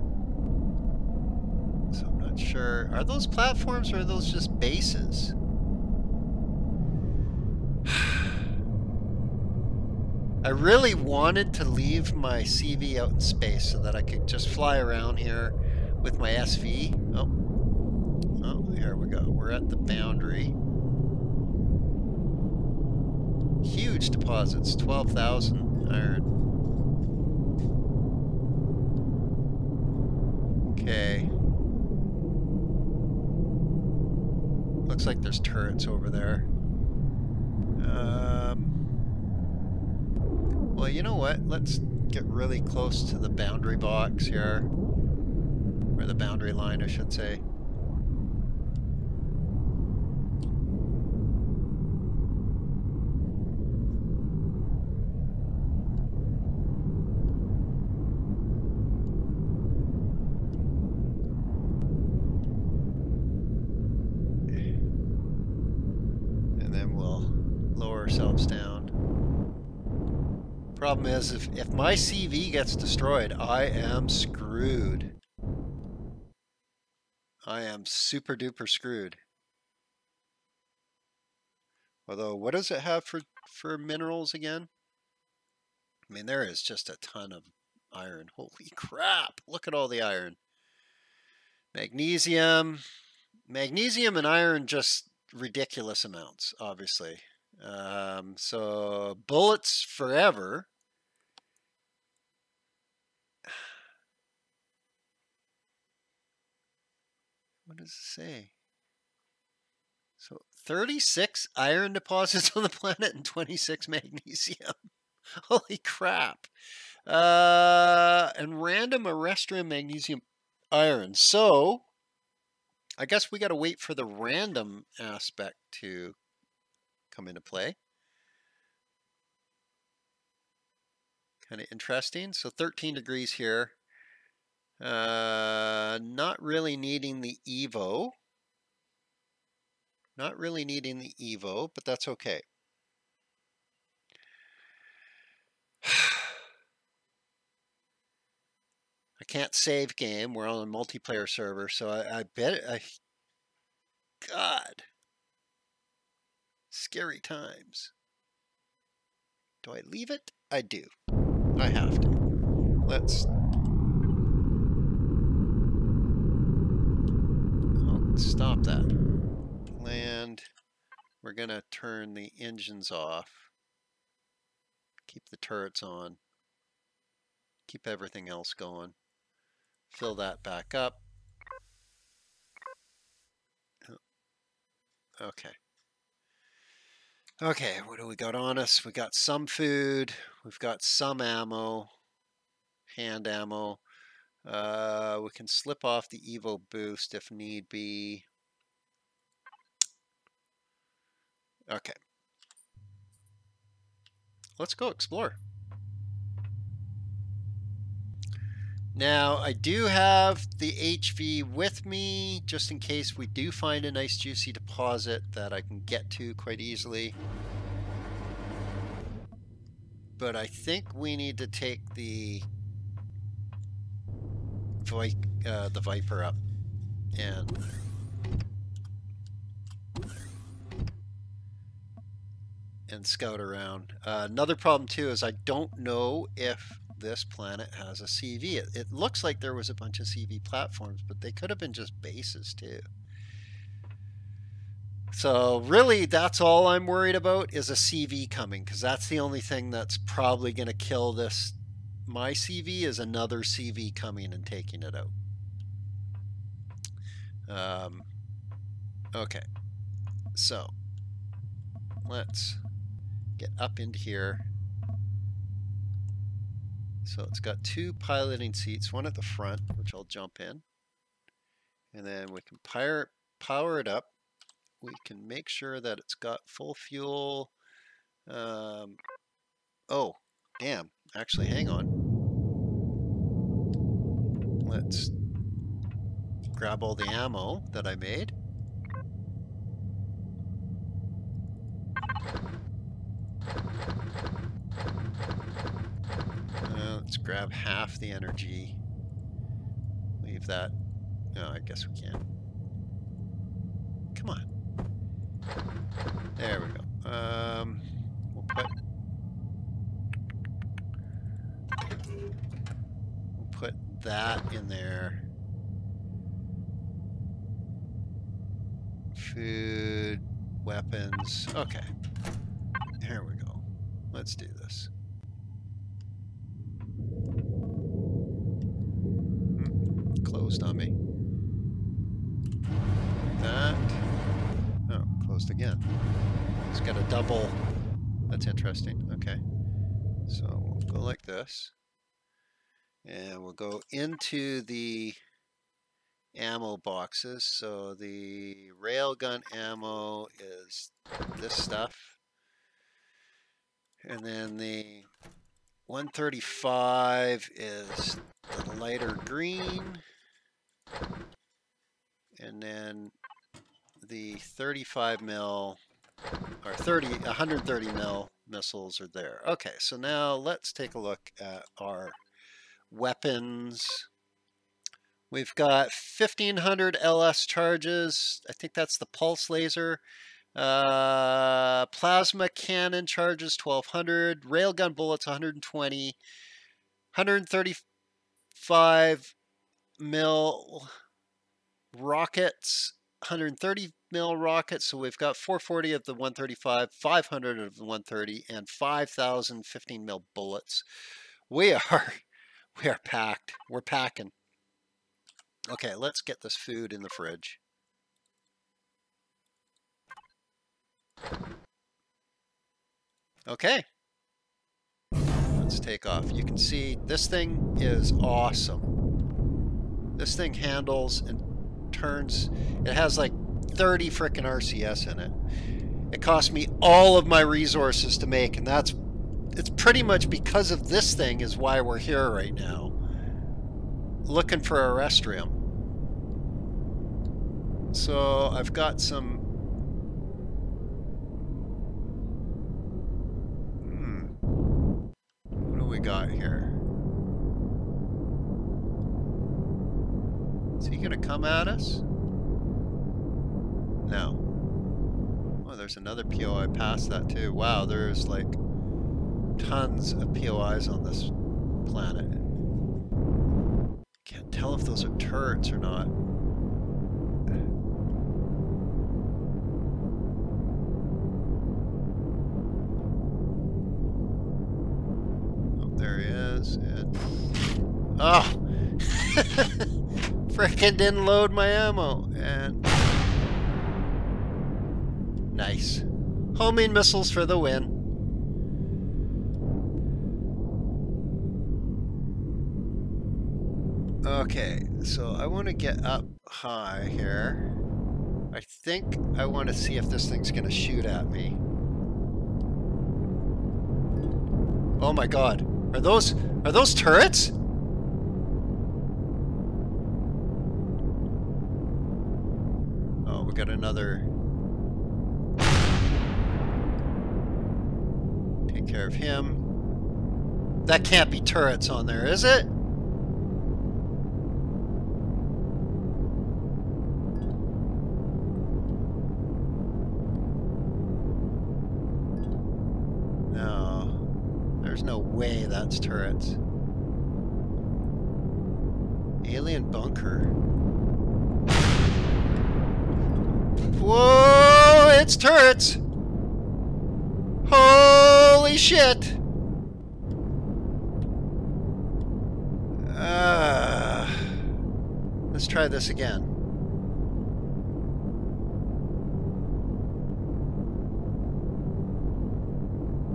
So I'm not sure. Are those platforms or are those just bases? I really wanted to leave my CV out in space so that I could just fly around here with my SV. Oh, oh, here we go. We're at the boundary. Huge deposits, 12,000 iron. Okay. Looks like there's turrets over there. Um, well, you know what? Let's get really close to the boundary box here. Or the boundary line, I should say. And then we'll lower ourselves down. Problem is, if, my CV gets destroyed, I am screwed. I am super duper screwed. Although, what does it have for, for minerals again? I mean, there is just a ton of iron. Holy crap! Look at all the iron. Magnesium. Magnesium and iron just ridiculous amounts, obviously. Um, so bullets forever. What does it say? So 36 iron deposits on the planet and 26 magnesium. Holy crap. Uh, and random terrestrial magnesium iron. So I guess we got to wait for the random aspect to come into play. Kind of interesting. So 13 degrees here. Uh, not really needing the Evo. Not really needing the Evo, but that's okay. I can't save game. We're on a multiplayer server, so I, I bet I. God, scary times. Do I leave it? I do. I have to. Let's. I'll stop that. Land. We're gonna turn the engines off. Keep the turrets on keep everything else going. Fill that back up. Okay. Okay, what do we got on us? We got some food. We've got some ammo. Hand ammo. Uh, we can slip off the Evo boost if need be. Okay. Let's go explore. Now, I do have the HV with me, just in case we do find a nice juicy deposit that I can get to quite easily. But I think we need to take the Vi uh, the Viper up and and scout around. Uh, another problem too is I don't know if this planet has a CV. It, it looks like there was a bunch of CV platforms, but they could have been just bases too. So really, that's all I'm worried about is a CV coming because that's the only thing that's probably going to kill this. My CV is another CV coming and taking it out. Um, okay, so let's get up into here. So it's got two piloting seats, one at the front, which I'll jump in. And then we can power, power it up. We can make sure that it's got full fuel. Um, oh, damn. Actually, hang on. Let's grab all the ammo that I made. Let's grab half the energy. Leave that. No, I guess we can. Come on. There we go. Um, we'll put we'll put that in there. Food, weapons. Okay. Here we go. Let's do this. Hmm, closed on me. That. Oh, closed again. It's got a double. That's interesting. Okay. So we'll go like this. And we'll go into the ammo boxes. So the railgun ammo is this stuff. And then the 135 is the lighter green. And then the 35 mil or 30, 130 mil missiles are there. Okay, so now let's take a look at our weapons. We've got 1500 LS charges. I think that's the pulse laser. Uh, plasma cannon charges 1200. Railgun bullets 120. 135 mil rockets, 130 mil rockets. So we've got 440 of the 135, 500 of the 130, and 5,000 15 mil bullets. We are, we are packed. We're packing. Okay, let's get this food in the fridge. Okay. Let's take off. You can see this thing is awesome. This thing handles and turns, it has like 30 freaking RCS in it. It cost me all of my resources to make, and that's, it's pretty much because of this thing is why we're here right now. Looking for Erestrum. So I've got some Hmm. What do we got here? Is he gonna come at us? No. Oh, there's another POI past that too. Wow, there's like tons of POIs on this planet. Can't tell if those are turrets or not. Oh, there he is. And... Oh! Frickin' didn't load my ammo. And... Nice. Homing missiles for the win. Okay, so I want to get up high here. I think I want to see if this thing's going to shoot at me. Oh my god. Are those are those turrets? Oh, we got another Take care of him. That can't be turrets on there, is it? Turrets. Alien bunker. Whoa, it's turrets! Holy shit! Uh, let's try this again.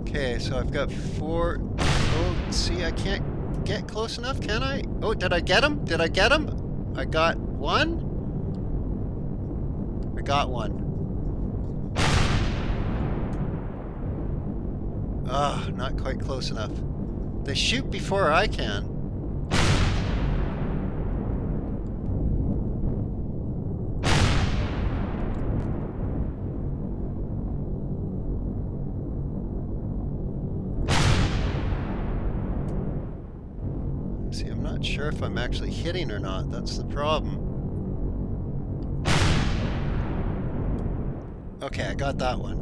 Okay, so I've got four see, I can't get close enough, can I? Oh, did I get him? Did I get him? I got one? I got one. Ah, oh, not quite close enough. They shoot before I can. Sure if I'm actually hitting or not. That's the problem. Okay, I got that one.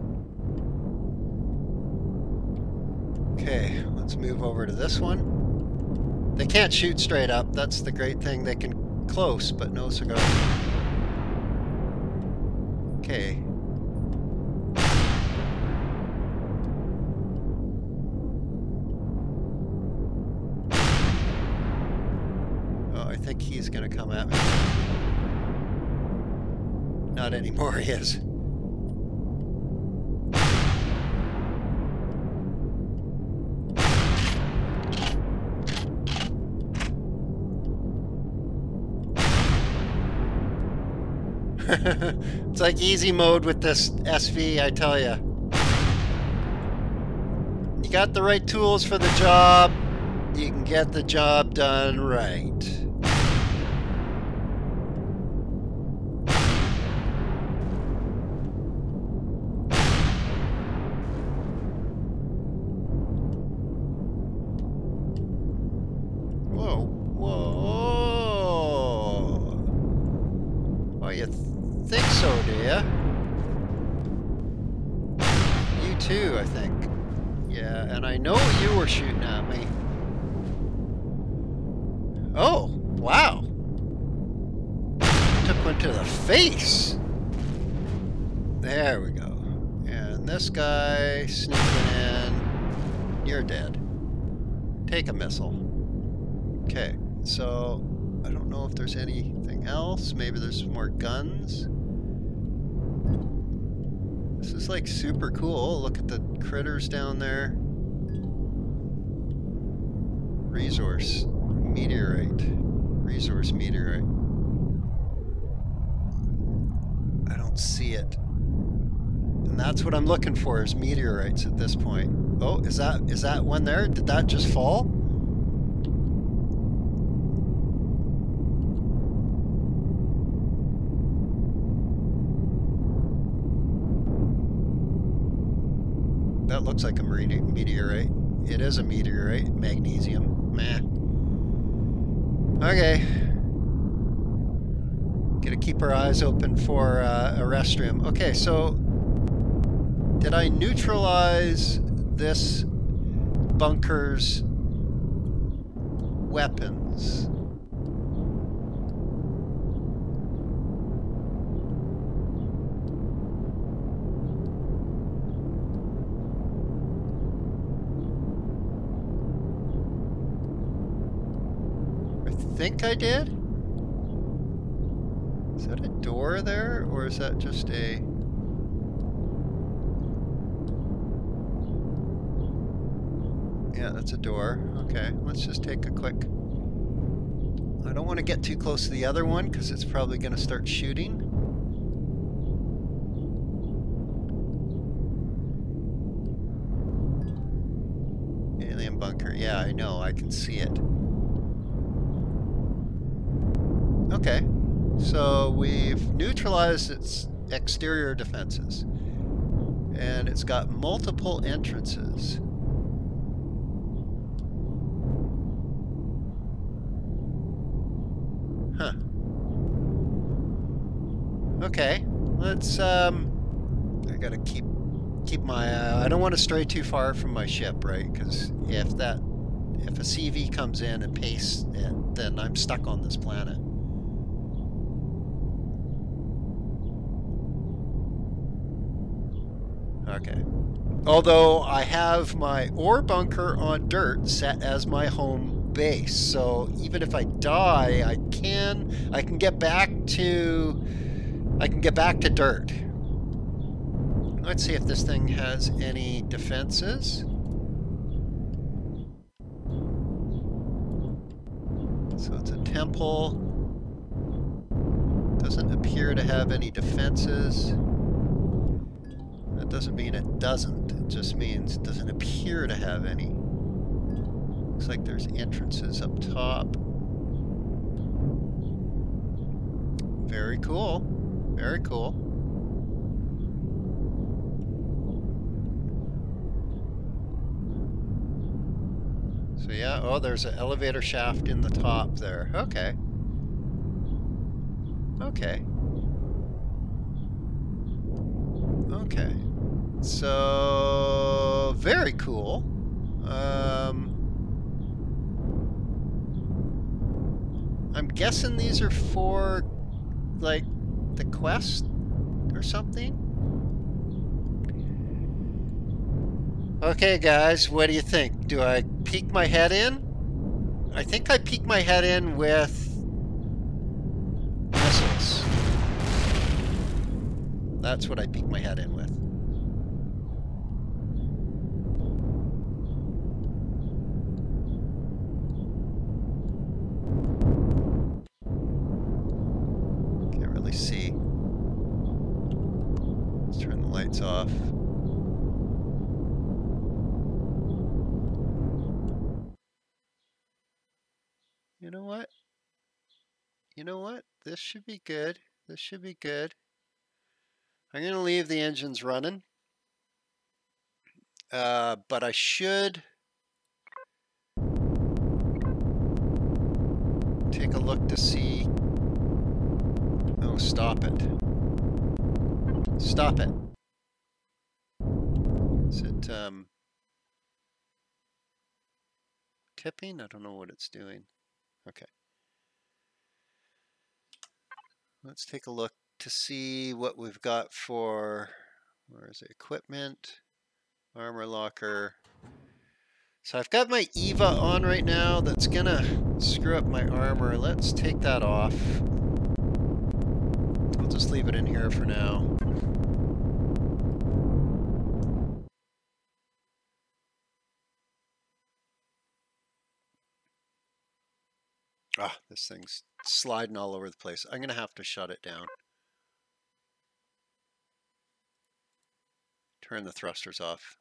Okay, let's move over to this one. They can't shoot straight up. That's the great thing. They can close, but no cigar. Okay, going to come at me. Not anymore, he is. it's like easy mode with this SV, I tell you. You got the right tools for the job, you can get the job done right. Like super cool. Look at the critters down there. Resource. Meteorite. Resource meteorite. I don't see it. And that's what I'm looking for is meteorites at this point. Oh, is that is that one there? Did that just fall? that looks like a meteorite. It is a meteorite. Magnesium. Meh. Okay. Gotta keep our eyes open for uh, Erestrum. Okay, so did I neutralize this bunker's weapons? I think I did. Is that a door there, or is that just a... Yeah, that's a door. Okay, let's just take a quick... I don't want to get too close to the other one, because it's probably going to start shooting. Alien bunker. Yeah, I know. I can see it. Okay. So we've neutralized its exterior defenses. And it's got multiple entrances. Huh. Okay. Let's um I got to keep keep my uh, I don't want to stray too far from my ship, right? Cuz if that if a CV comes in and pastes it, then I'm stuck on this planet. Okay. Although I have my ore bunker on dirt set as my home base, so even if I die, I can I can get back to I can get back to dirt. Let's see if this thing has any defenses. So it's a temple. Doesn't appear to have any defenses. Doesn't mean it doesn't. It just means it doesn't appear to have any. Looks like there's entrances up top. Very cool. Very cool. So yeah, oh, there's an elevator shaft in the top there. Okay. Okay. Okay. So, very cool. Um, I'm guessing these are for, like, the quest or something? Okay, guys, what do you think? Do I peek my head in? I think I peek my head in with missiles. That's what I peek my head in with. Can't really see. Let's turn the lights off. You know what? You know what? This should be good. This should be good. I'm going to leave the engines running. Uh, but I should take a look to see. Oh, stop it. Stop it. Is it um, tipping? I don't know what it's doing. Okay. Let's take a look to see what we've got for, where is it, equipment, armor locker. So I've got my EVA on right now. That's gonna screw up my armor. Let's take that off. I'll just leave it in here for now. Ah, this thing's sliding all over the place. I'm going to have to shut it down. Turn the thrusters off.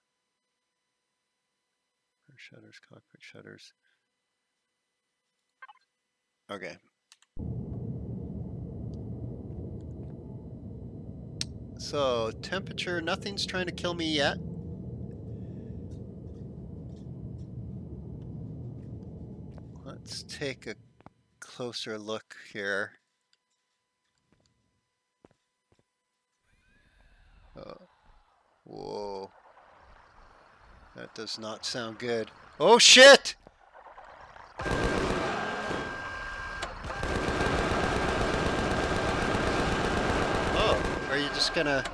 Shutters, cockpit shutters. Okay. So, temperature, nothing's trying to kill me yet. Let's take a closer look here. Oh. Whoa. That does not sound good. Oh shit! Oh, are you just gonna...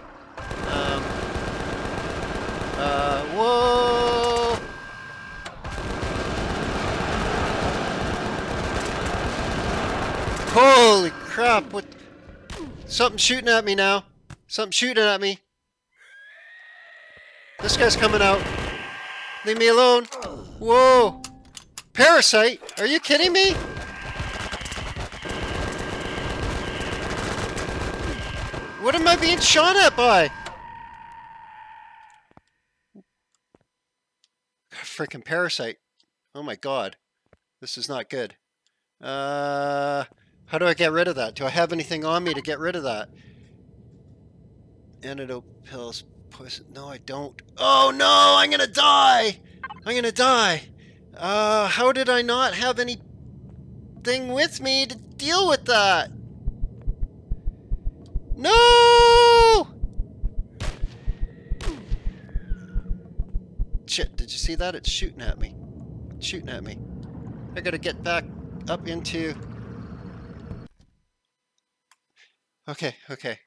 Um, uh, whoa! Holy crap, what... Something shooting at me now. Something shooting at me. This guy's coming out. Leave me alone. Whoa. Parasite? Are you kidding me? What am I being shot at by? Freaking parasite. Oh my god. This is not good. Uh, how do I get rid of that? Do I have anything on me to get rid of that? Antidote pills, poison. No, I don't. Oh no, I'm gonna die! I'm gonna die! Uh, how did I not have anything with me to deal with that? No! Shit, did you see that? It's shooting at me. It's shooting at me. I gotta get back up into... Okay, okay.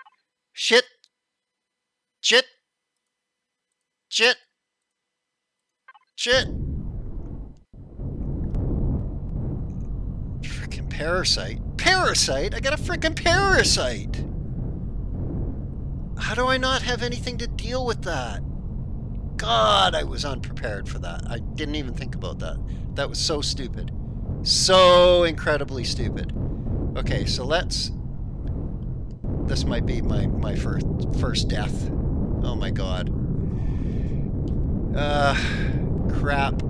Shit! Shit! Shit! Shit! Freaking parasite. Parasite? I got a freaking parasite! How do I not have anything to deal with that? God, I was unprepared for that. I didn't even think about that. That was so stupid. So incredibly stupid. Okay, so let's... This might be my, my first, first death. Oh my god. Uh, crap.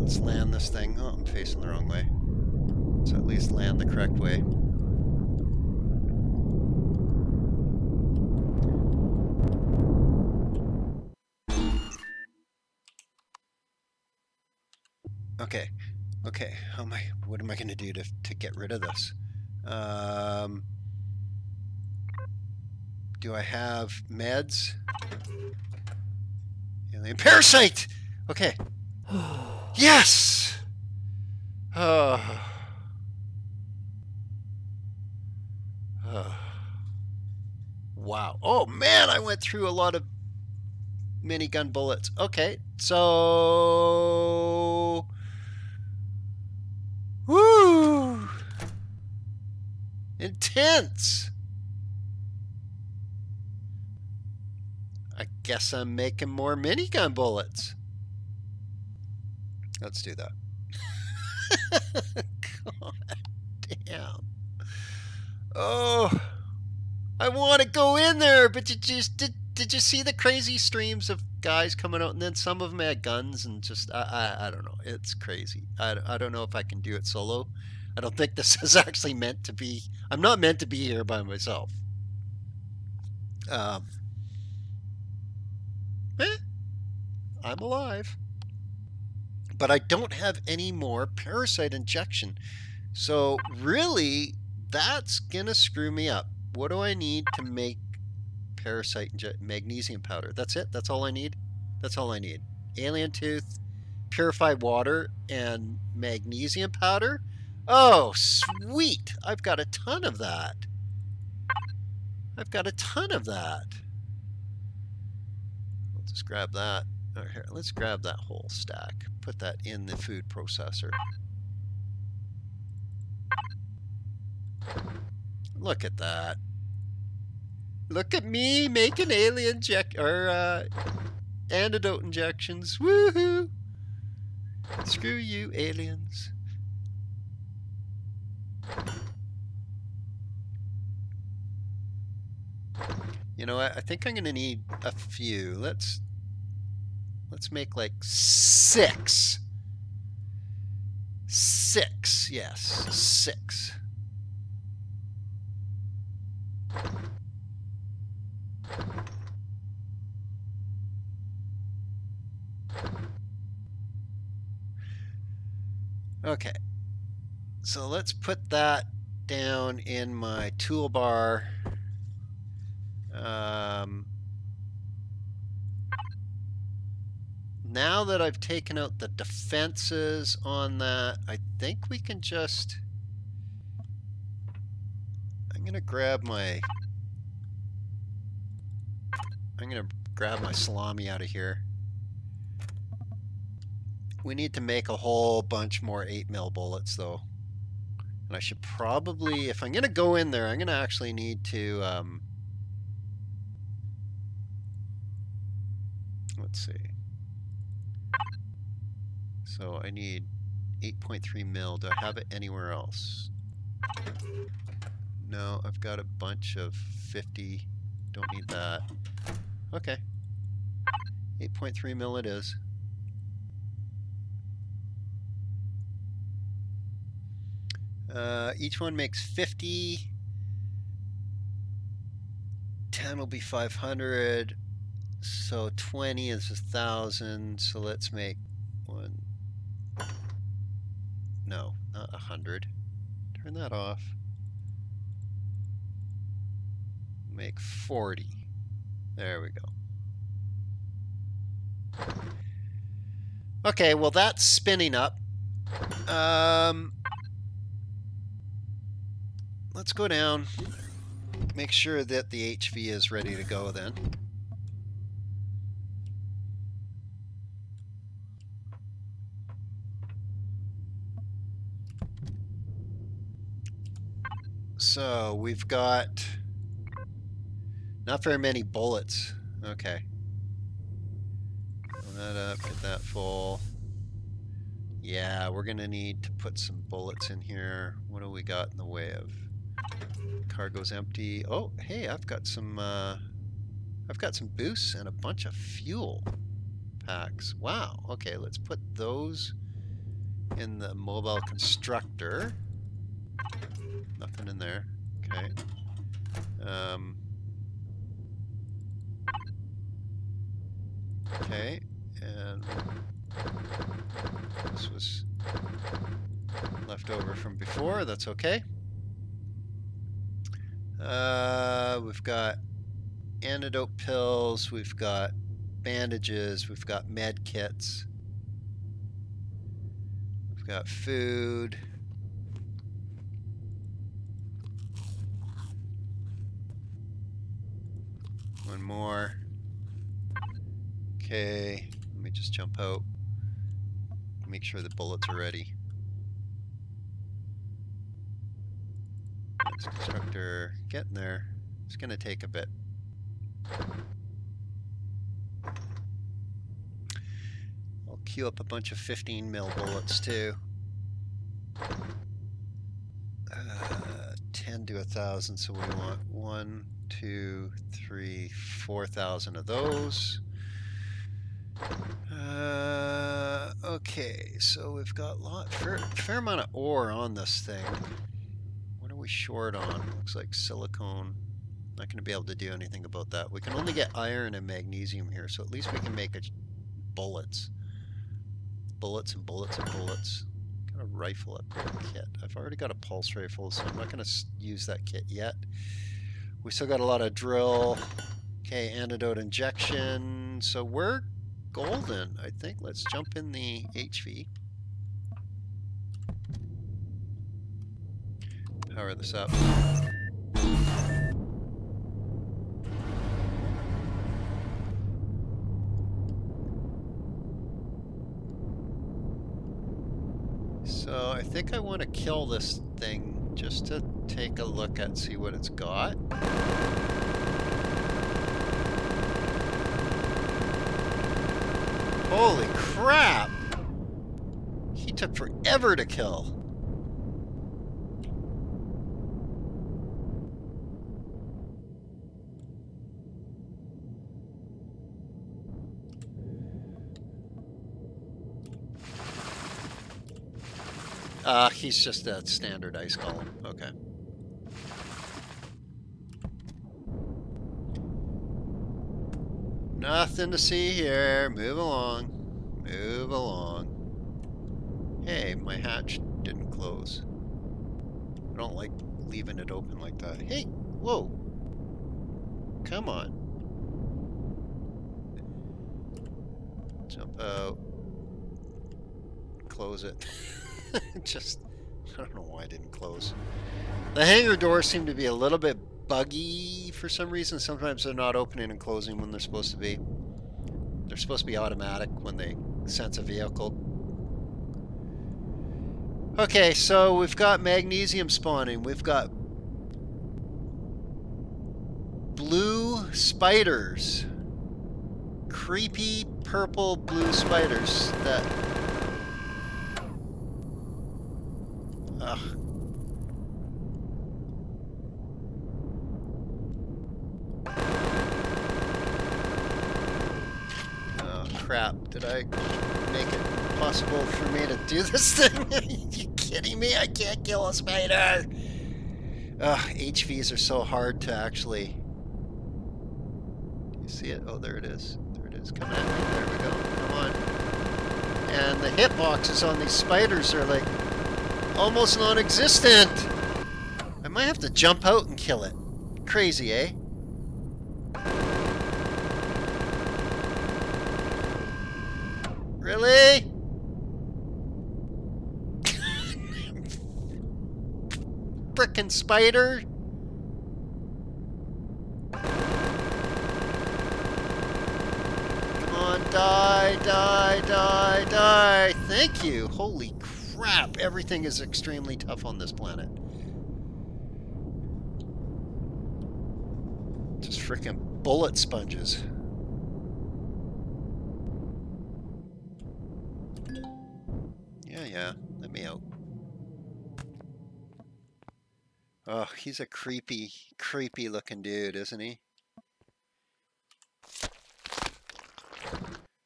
Let's land this thing. Oh, I'm facing the wrong way. So at least land the correct way. Okay, okay. How am I? What am I going to do to to get rid of this? Um, do I have meds? Alien parasite. Okay. yes. Oh. oh. Wow. Oh man, I went through a lot of minigun bullets. Okay, so Intense! I guess I'm making more minigun bullets. Let's do that. God damn. Oh, I want to go in there, but did you did. Did you see the crazy streams of guys coming out, and then some of them had guns, and just I I, I don't know. It's crazy. I, I don't know if I can do it solo. I don't think this is actually meant to be. I'm not meant to be here by myself. Um. Eh, I'm alive. But I don't have any more parasite injection. So really, that's gonna screw me up. What do I need to make parasite inject magnesium powder? That's it? That's all I need? That's all I need. Alien tooth, purified water, and magnesium powder? Oh, sweet! I've got a ton of that. I've got a ton of that. Let's just grab that. Right, here, let's grab that whole stack. Put that in the food processor. Look at that. Look at me making alien inject or uh, antidote injections. Woohoo! Screw you, aliens. You know, I, I think I'm gonna need a few. Let's let's make like six. Six, yes, six. Okay. So let's put that down in my toolbar. Um, now that I've taken out the defenses on that, I think we can just... I'm going to grab my... I'm going to grab my salami out of here. We need to make a whole bunch more 8 mil bullets though. And I should probably, if I'm going to go in there, I'm going to actually need to, um, let's see. So I need 8.3 mil. Do I have it anywhere else? No, I've got a bunch of 50. Don't need that. Okay. 8.3 mil it is. Uh, each one makes 50. 10 will be 500. So 20 is a 1,000. So let's make one. No, not 100. Turn that off. Make 40. There we go. Okay, well that's spinning up. Um, let's go down, make sure that the HV is ready to go then. So we've got not very many bullets. Okay. Fill that up, get that full. Yeah, we're gonna need to put some bullets in here. What do we got in the way of? Cargo's empty. Oh, hey, I've got some, uh, I've got some boosts and a bunch of fuel packs. Wow. Okay, let's put those in the mobile constructor. Nothing in there. Okay. Um, okay, and this was left over from before. That's okay. Uh, we've got antidote pills, we've got bandages, we've got med kits, we've got food. One more. Okay, let me just jump out. Make sure the bullets are ready. Constructor getting there. It's going to take a bit. I'll queue up a bunch of 15 mil bullets too. Uh, 10 to a thousand, so we want one, two, three, four thousand of those. Uh, okay, so we've got a fair, fair amount of ore on this thing short on? Looks like silicone. Not going to be able to do anything about that. We can only get iron and magnesium here, so at least we can make a bullets. Bullets and bullets and bullets. Got a rifle upgrade kit. I've already got a pulse rifle, so I'm not going to use that kit yet. We still got a lot of drill. Okay, antidote injection. So we're golden, I think. Let's jump in the HV. Power this up. So I think I want to kill this thing just to take a look at see what it's got. Holy crap! He took forever to kill. Uh, he's just a standard ice golem. Okay. Nothing to see here. Move along. Move along. Hey, my hatch didn't close. I don't like leaving it open like that. Hey, whoa. Come on. Jump out. Close it. Just, I don't know why I didn't close. The hangar doors seem to be a little bit buggy for some reason. Sometimes they're not opening and closing when they're supposed to be. They're supposed to be automatic when they sense a vehicle. Okay, so we've got magnesium spawning. We've got blue spiders. Creepy purple blue spiders that... Ugh. Oh, crap. Did I make it possible for me to do this thing? Are you kidding me? I can't kill a spider! Ugh, HVs are so hard to actually... Do you see it? Oh, there it is. There it is. Come. There we go. Come on. And the hitboxes on these spiders are like almost non-existent. I might have to jump out and kill it. Crazy, eh? Really? Frickin' spider! Come on, die, die, die, die! Thank you! Holy crap, everything is extremely tough on this planet. Just frickin' bullet sponges. Yeah, yeah, let me out. Oh, he's a creepy, creepy looking dude, isn't he?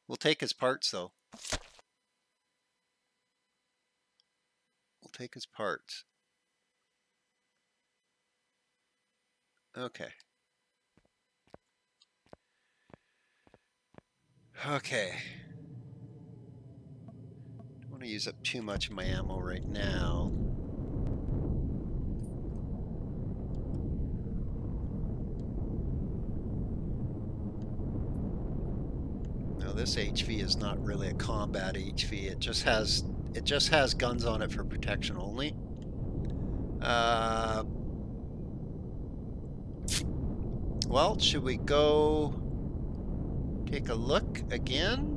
We'll take his parts, though. We'll take his parts. Okay. Okay. Don't want to use up too much of my ammo right now. Now this HV is not really a combat HV. It just has it just has guns on it for protection only. Uh, well, should we go take a look again?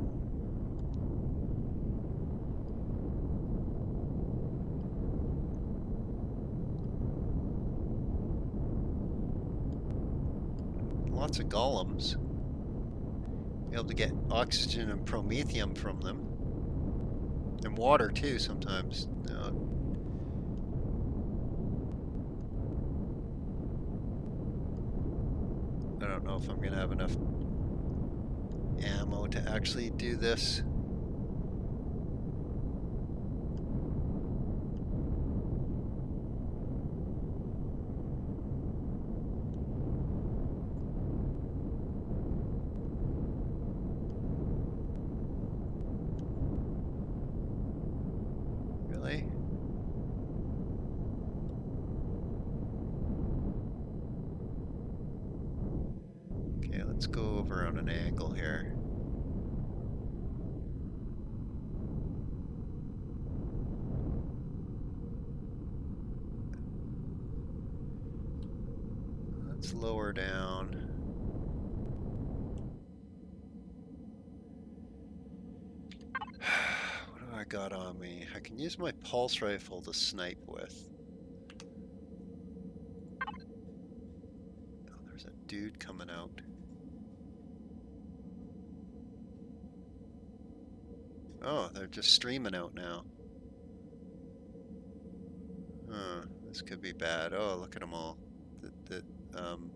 Lots of golems. Be able to get oxygen and promethium from them. And water too sometimes. Uh, I don't know if I'm going to have enough ammo to actually do this. Really? Okay, let's go over on an angle here. Let's lower down. What do I got on me? I can use my pulse rifle to snipe with. Oh, there's a dude coming out. Oh, they're just streaming out now. Huh, this could be bad. Oh, look at them all. The, the, um,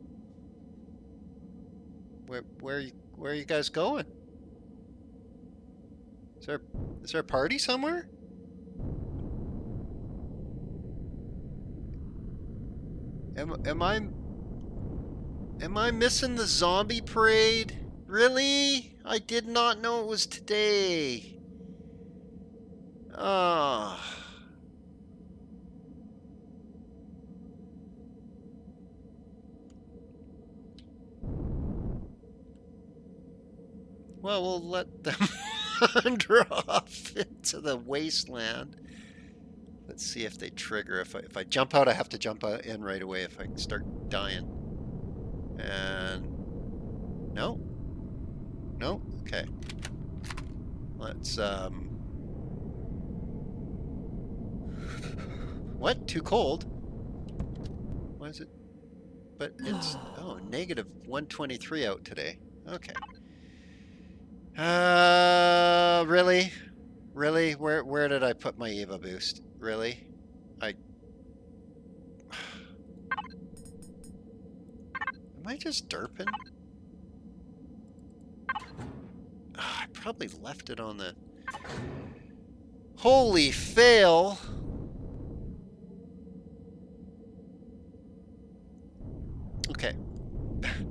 where, where, are you, where are you guys going? Is there, is there a party somewhere? Am, am I... Am I missing the zombie parade? Really? I did not know it was today. Ah... Oh. Well, we'll let them wander off into the wasteland. Let's see if they trigger. If I, if I jump out, I have to jump in right away if I start dying. And... No? No? Okay. Let's, um... What? Too cold? Why is it? But it's... Oh, negative 123 out today. Okay. Uh, really? Really? Where where did I put my Eva boost? Really? I... Am I just derping? Ah, I probably left it on the... Holy fail! Okay.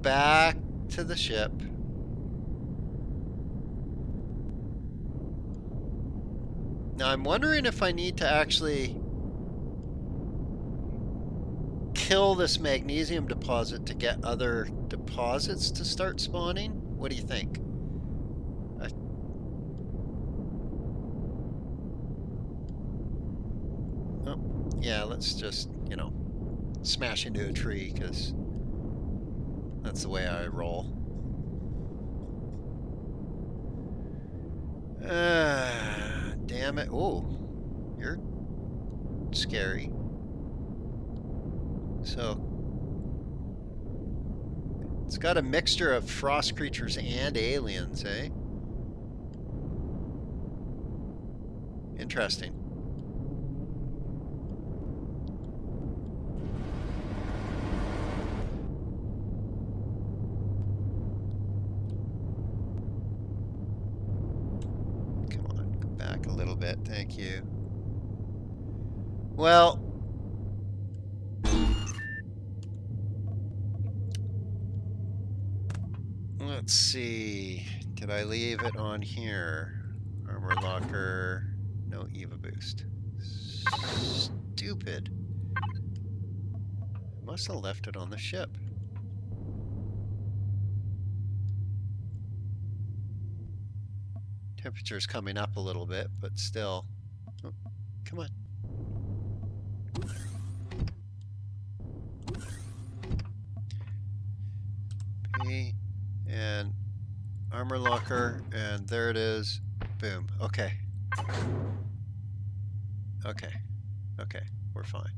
Back to the ship. Now I'm wondering if I need to actually kill this magnesium deposit to get other deposits to start spawning. What do you think? Oh, yeah, let's just, you know, smash into a tree because that's the way I roll. Ah, damn it. Oh, you're scary. So, it's got a mixture of frost creatures and aliens, eh? Interesting. Come on, go back a little bit. Thank you. Well, let's see. Did I on here? Armor locker. No Eva boost. Stupid. Must have left it on the ship. Temperature's coming up a little bit, but still. Oh, come on. And armor locker, and there it is. Boom. Okay. Okay. Okay. We're fine.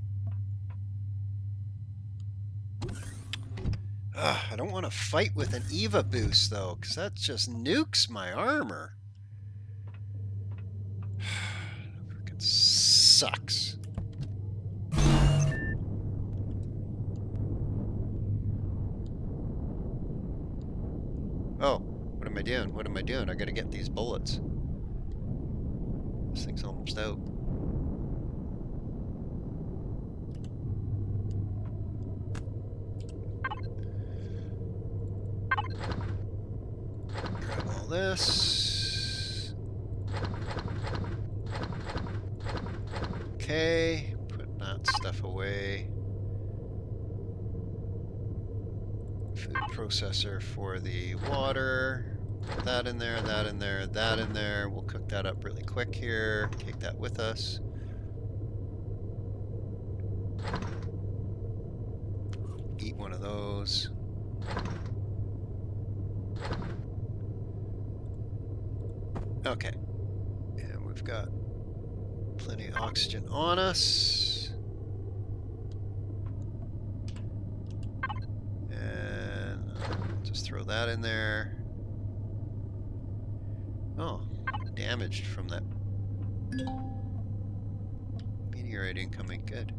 Ugh, I don't want to fight with an Eva boost, though, because that just nukes my armor. Freaking sucks. Doing? I? Gotta get these bullets. This thing's almost out. All this. Okay, put that stuff away. Food processor for the water. Put that in there, that in there, that in there. We'll cook that up really quick here. Take that with us. Eat one of those. Okay. And we've got plenty of oxygen on us. And just throw that in there. Oh, damaged from that meteorite incoming. Good.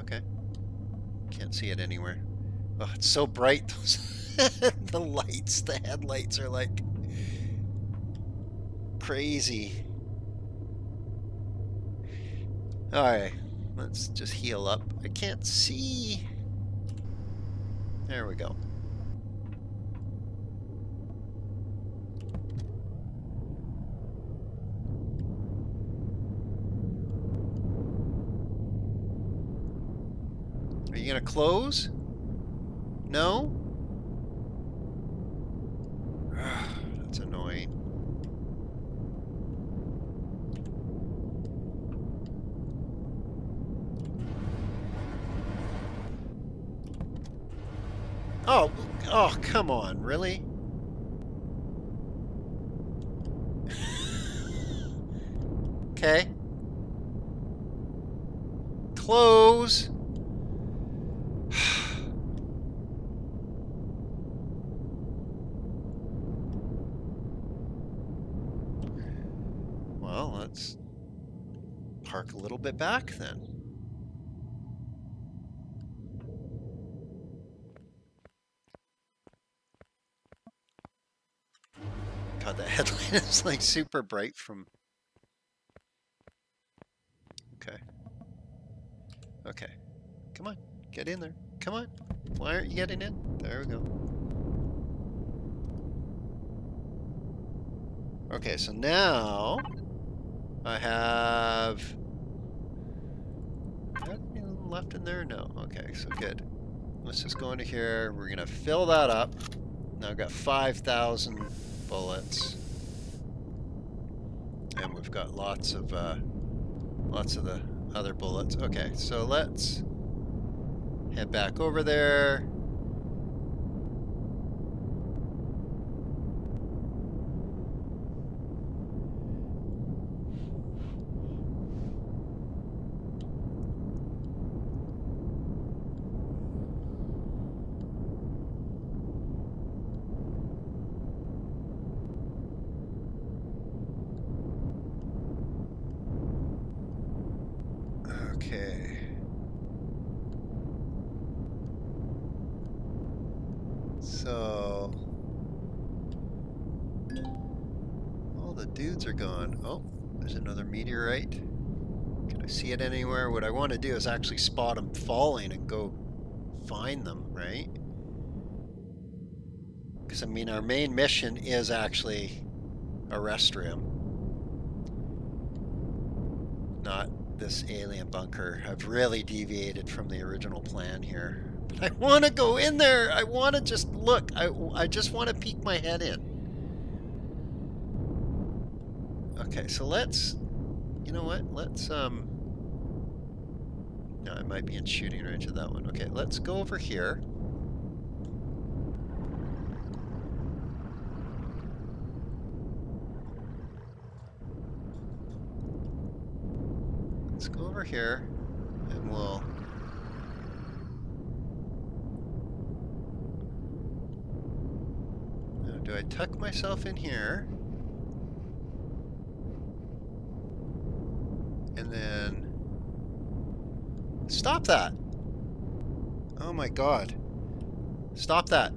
Okay. Can't see it anywhere. Oh, it's so bright. the lights, the headlights are like crazy. Alright, let's just heal up. I can't see. There we go. Are you going to close? No? Back then. God, that headlight is like super bright from. Okay. Okay. Come on, get in there. Come on. Why aren't you getting in? There we go. Okay, so now I have. Left in there? No. Okay, so good. Let's just go into here. We're gonna fill that up. Now I've got 5,000 bullets. And we've got lots of, uh, lots of the other bullets. Okay, so let's head back over there. Okay. So all the dudes are gone. Oh, there's another meteorite. Can I see it anywhere? What I want to do is actually spot them falling and go find them, right? Because I mean, our main mission is actually Erestrum, not this alien bunker. I've really deviated from the original plan here. But I want to go in there. I want to just look. I, I just want to peek my head in. Okay, so let's, you know what? Let's, um, no, I might be in shooting range of that one. Okay, let's go over here. Let's go over here and we'll now do I tuck myself in here and then stop that oh my god stop that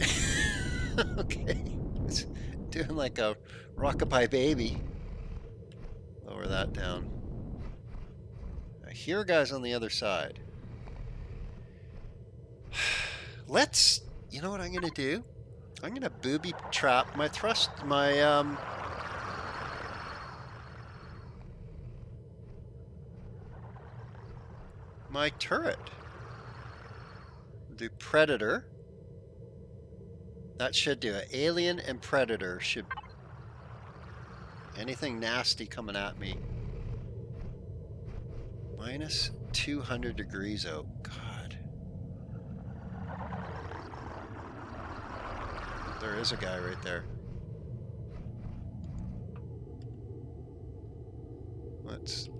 okay it's doing like a rockabye baby lower that down I hear guys on the other side. Let's, you know what I'm gonna do? I'm gonna booby trap my thrust, my um. My turret. The predator. That should do it. Alien and predator should. Anything nasty coming at me Minus 200 degrees out. God. There is a guy right there. Let's...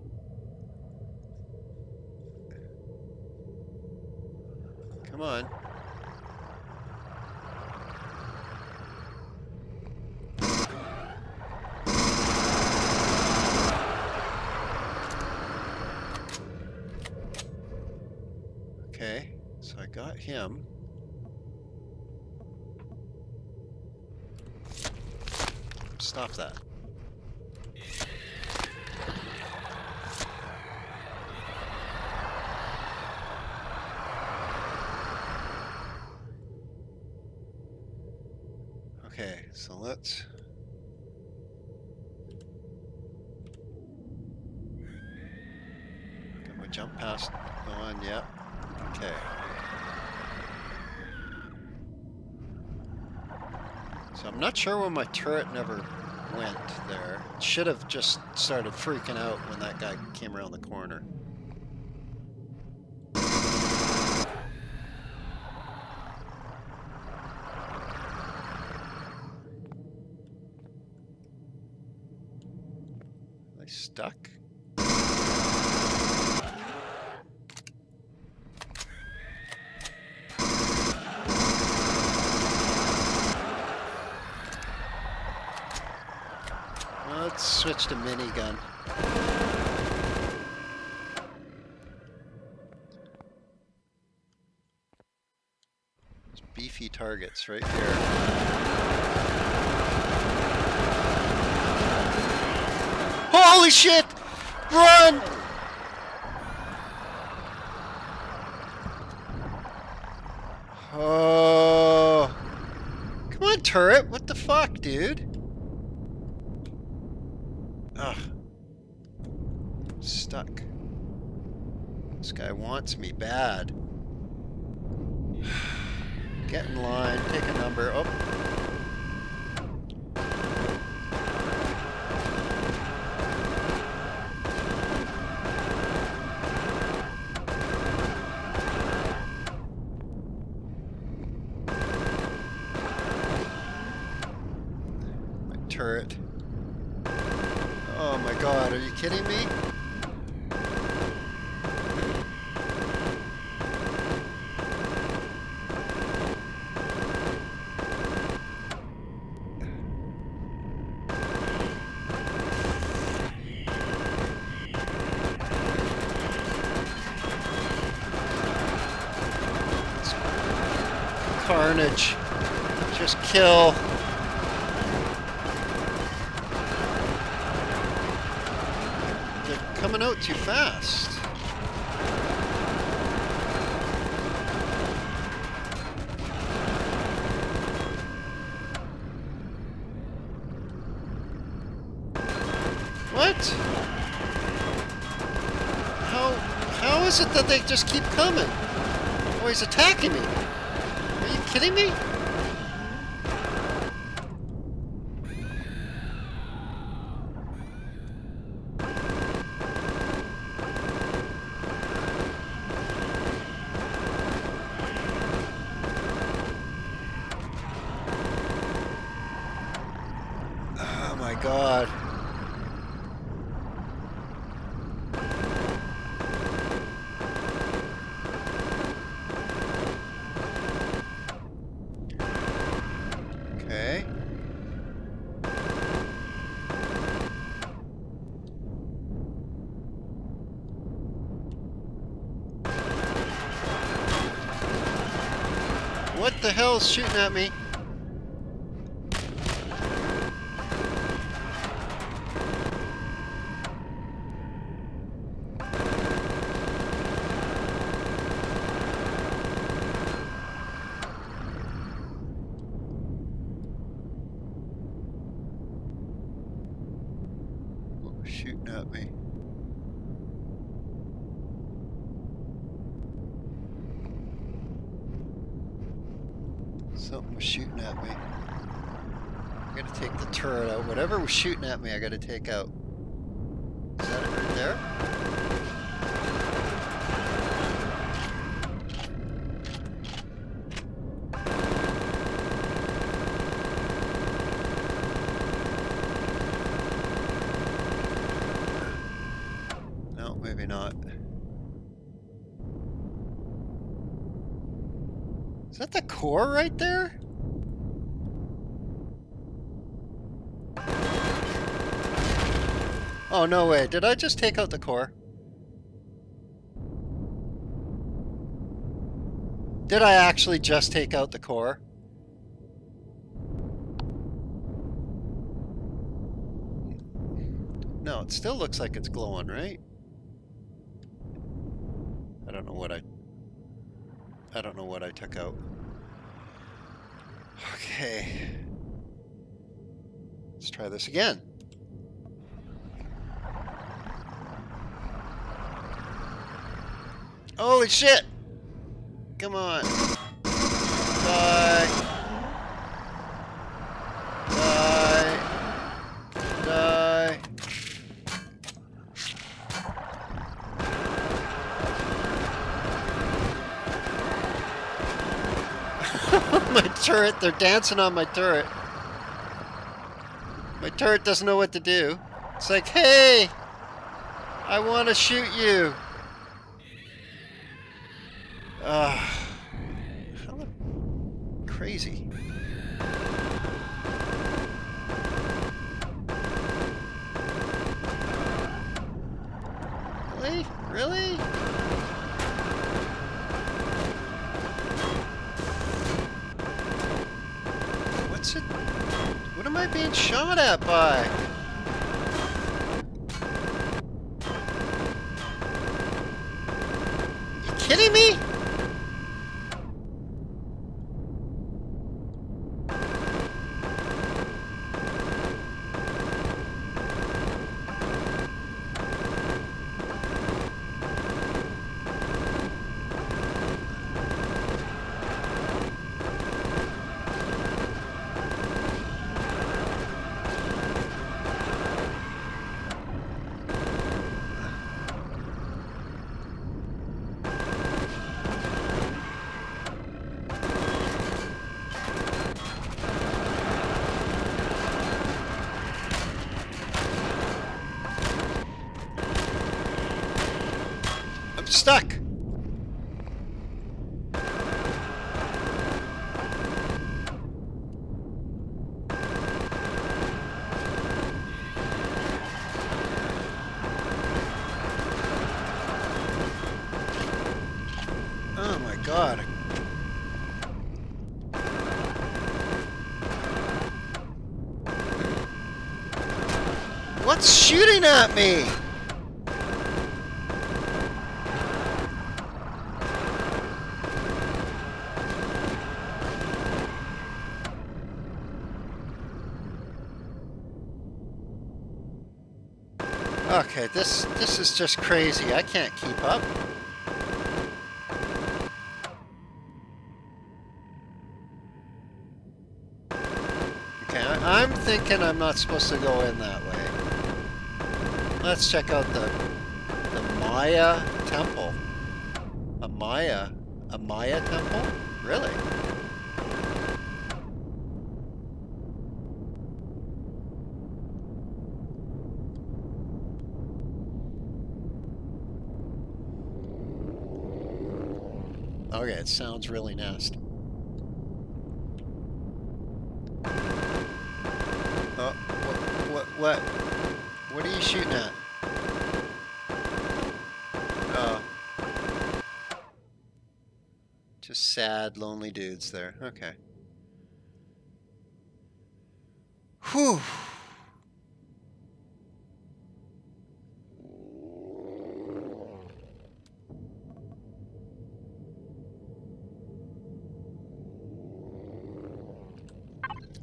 Come on. Okay, so I got him. Stop that. Okay, so let's... Can we jump past the one? Yep. Okay. So I'm not sure when my turret never went there. Should have just started freaking out when that guy came around the corner. Are they stuck? Let's switch to minigun. There's beefy targets right here. Holy shit! Run! Oh. Come on, turret. What the fuck, dude? Ugh. Stuck. This guy wants me bad. Get in line, take a number. Oh. Kill. They're coming out too fast. What? How how is it that they just keep coming? Oh, he's attacking me. Are you kidding me? What the hell is shooting at me? What was shooting at me? Something was shooting at me. I gotta take the turret out. Whatever was shooting at me, I gotta take out. Is that it right there? No, maybe not. Is that the core right there? Oh, no way. Did I just take out the core? Did I actually just take out the core? No, it still looks like it's glowing, right? I don't know what I... I don't know what I took out. Okay. Let's try this again. Holy shit! Come on. Die. Die. Die. my turret, they're dancing on my turret. My turret doesn't know what to do. It's like, hey, I want to shoot you. Uh, crazy. Really? Really? What's it? What am I being shot at by? Shooting at me? Okay, this this is just crazy. I can't keep up. Okay, I'm thinking I'm not supposed to go in that way. Let's check out the the Maya temple. A Maya, a Maya temple? Really? Okay, it sounds really nasty. Oh, uh, what, what, what? Shooting at? Oh. Just sad, lonely dudes there. Okay. Whew.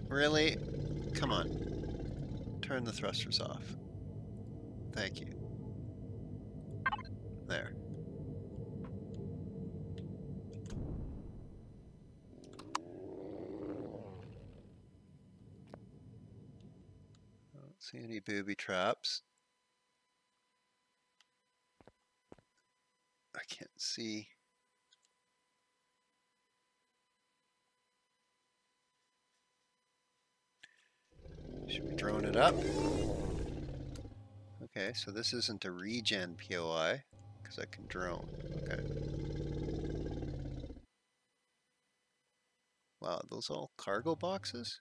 Really? Come on. Turn the thrusters off. Thank you. There. I don't see any booby traps. I can't see. Should we drone it up? Okay, so this isn't a regen POI, because I can drone. Okay. Wow, those all cargo boxes?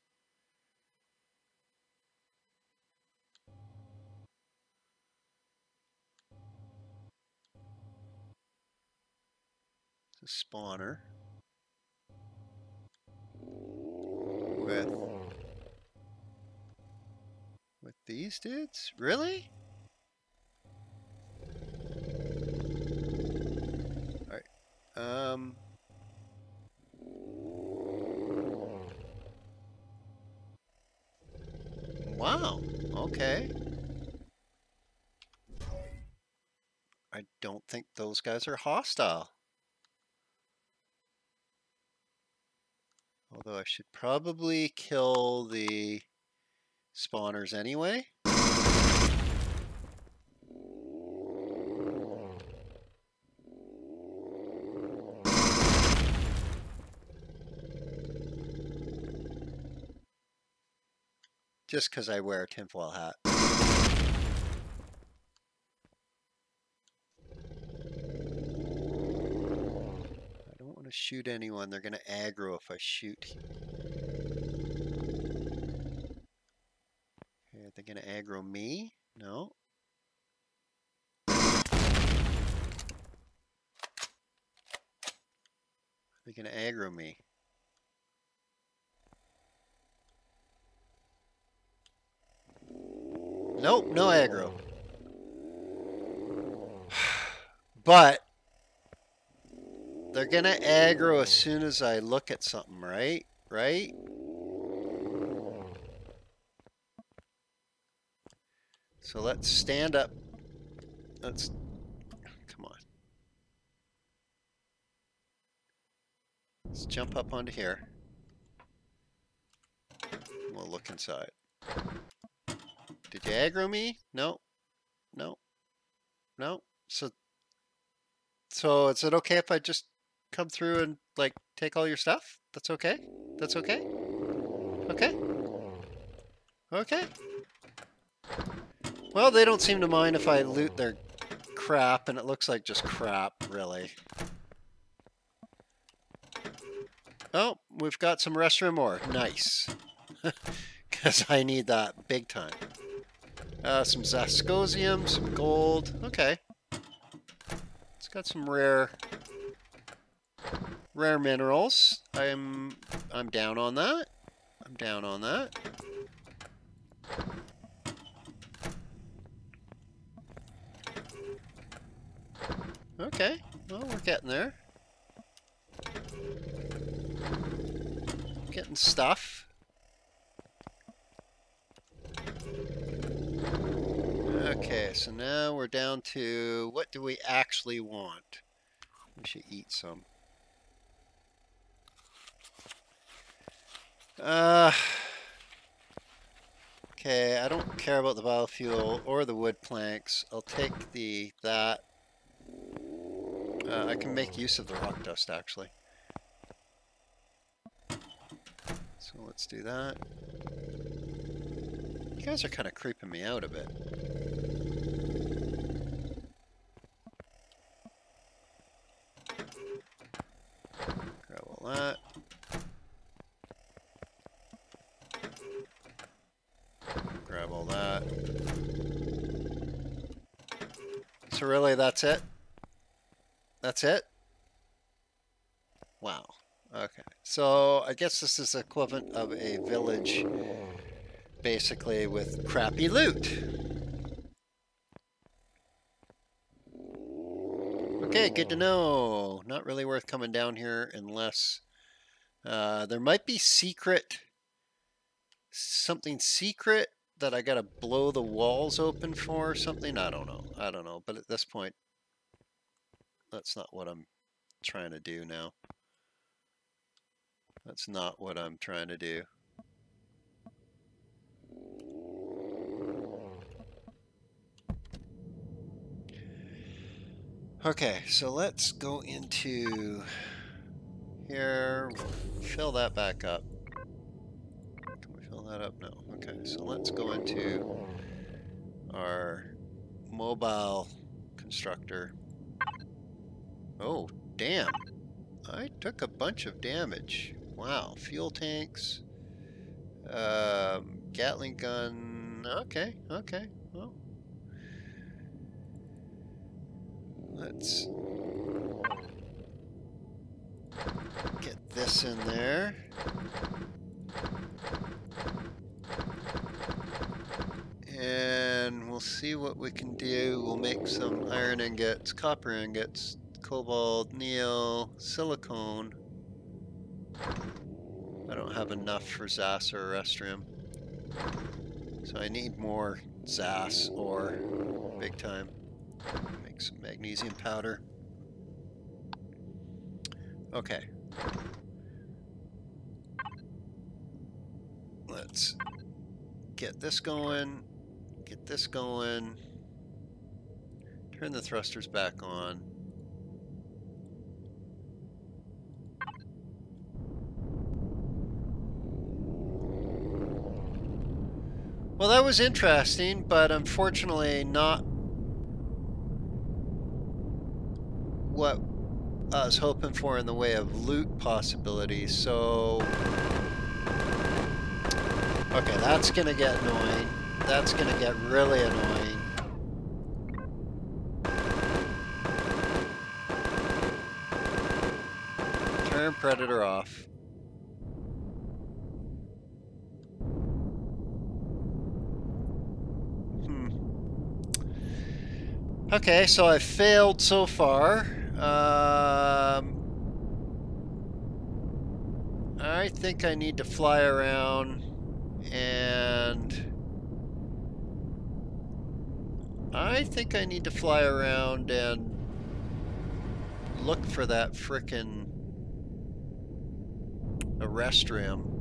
It's a spawner. With with these dudes? Really? Um. Wow. Okay. I don't think those guys are hostile. Although I should probably kill the spawners anyway. Just because I wear a tinfoil hat. I don't want to shoot anyone. They're going to aggro if I shoot. Okay, are they going to aggro me? No. Are They're going to aggro me. Nope, no aggro. But they're gonna aggro as soon as I look at something, right? Right? So let's stand up. Let's come on. Let's jump up onto here. We'll look inside. Did you me? No. No. No. So so is it okay if I just come through and like take all your stuff? That's okay? That's okay? Okay? Okay. Well, they don't seem to mind if I loot their crap, and it looks like just crap, really. Oh, we've got some Erestrum ore. Nice. Because I need that big time. Uh, some Zascosium, some gold. Okay. It's got some rare rare minerals. I'm I'm down on that. I'm down on that. Okay, well we're getting there. Getting stuff. Okay, so now we're down to what do we actually want? We should eat some. Uh, okay, I don't care about the biofuel or the wood planks. I'll take the that. Uh, I can make use of the rock dust actually. So let's do that. Guys are kind of creeping me out a bit. Grab all that. Grab all that. So really that's it? That's it? Wow. Okay. So I guess this is equivalent of a village basically with crappy loot. Okay, good to know. Not really worth coming down here unless uh, there might be secret, something secret that I gotta blow the walls open for or something. I don't know. I don't know. But at this point, that's not what I'm trying to do now. That's not what I'm trying to do. Okay, so let's go into here, fill that back up. Can we fill that up? No. Okay, so let's go into our mobile constructor. Oh, damn. I took a bunch of damage. Wow, fuel tanks, um, Gatling gun. Okay, okay. Well, let's get this in there. And we'll see what we can do. We'll make some iron ingots, copper ingots, cobalt, neo, silicone. I don't have enough for Zas or Erestrum. So I need more Zas or big time. Make some magnesium powder. Okay. Let's get this going, get this going, turn the thrusters back on. Well, that was interesting, but unfortunately not what I was hoping for in the way of loot possibilities. So, okay, that's to get annoying. That's to get really annoying. Turn Predator off. Hmm. Okay, so I failed so far. Um, I think I need to fly around and I think I need to fly around and look for that frickin' Erestrum.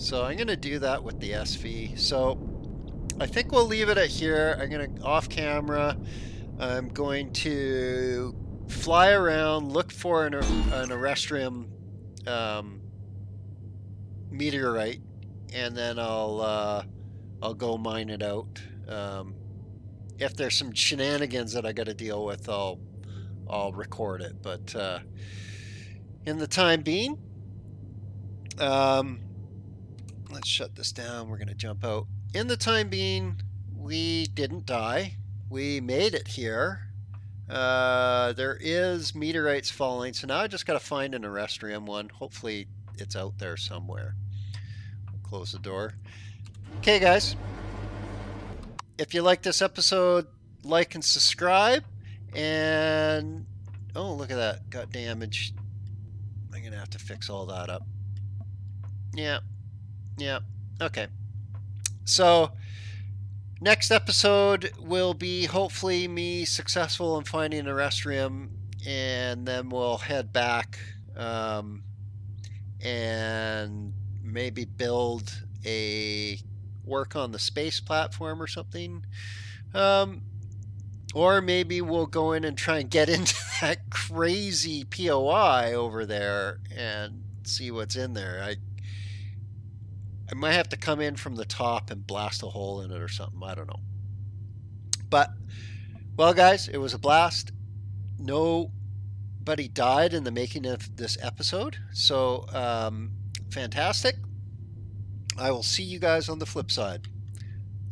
So I'm going to do that with the SV. So I think we'll leave it at here. I'm going to off camera. I'm going to fly around, look for an, an Erestrum um, meteorite, and then I'll uh, I'll go mine it out. Um, if there's some shenanigans that I got to deal with, I'll I'll record it. But uh, in the time being, um, let's shut this down. We're going to jump out in the time being, we didn't die. We made it here. Uh, there is meteorites falling, so now I just got to find an Erestrum one. Hopefully it's out there somewhere. Close the door. Okay, guys. If you like this episode, like and subscribe. And, oh, look at that. Got damaged. I'm going to have to fix all that up. Yeah. Yeah. Okay. So, next episode will be hopefully me successful in finding a Erestrum, and then we'll head back um, and maybe build a work on the space platform or something. Um, or maybe we'll go in and try and get into that crazy POI over there and see what's in there. I I might have to come in from the top and blast a hole in it or something. I don't know. But, well, guys, it was a blast. Nobody died in the making of this episode. So, um, fantastic. I will see you guys on the flip side.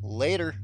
Later.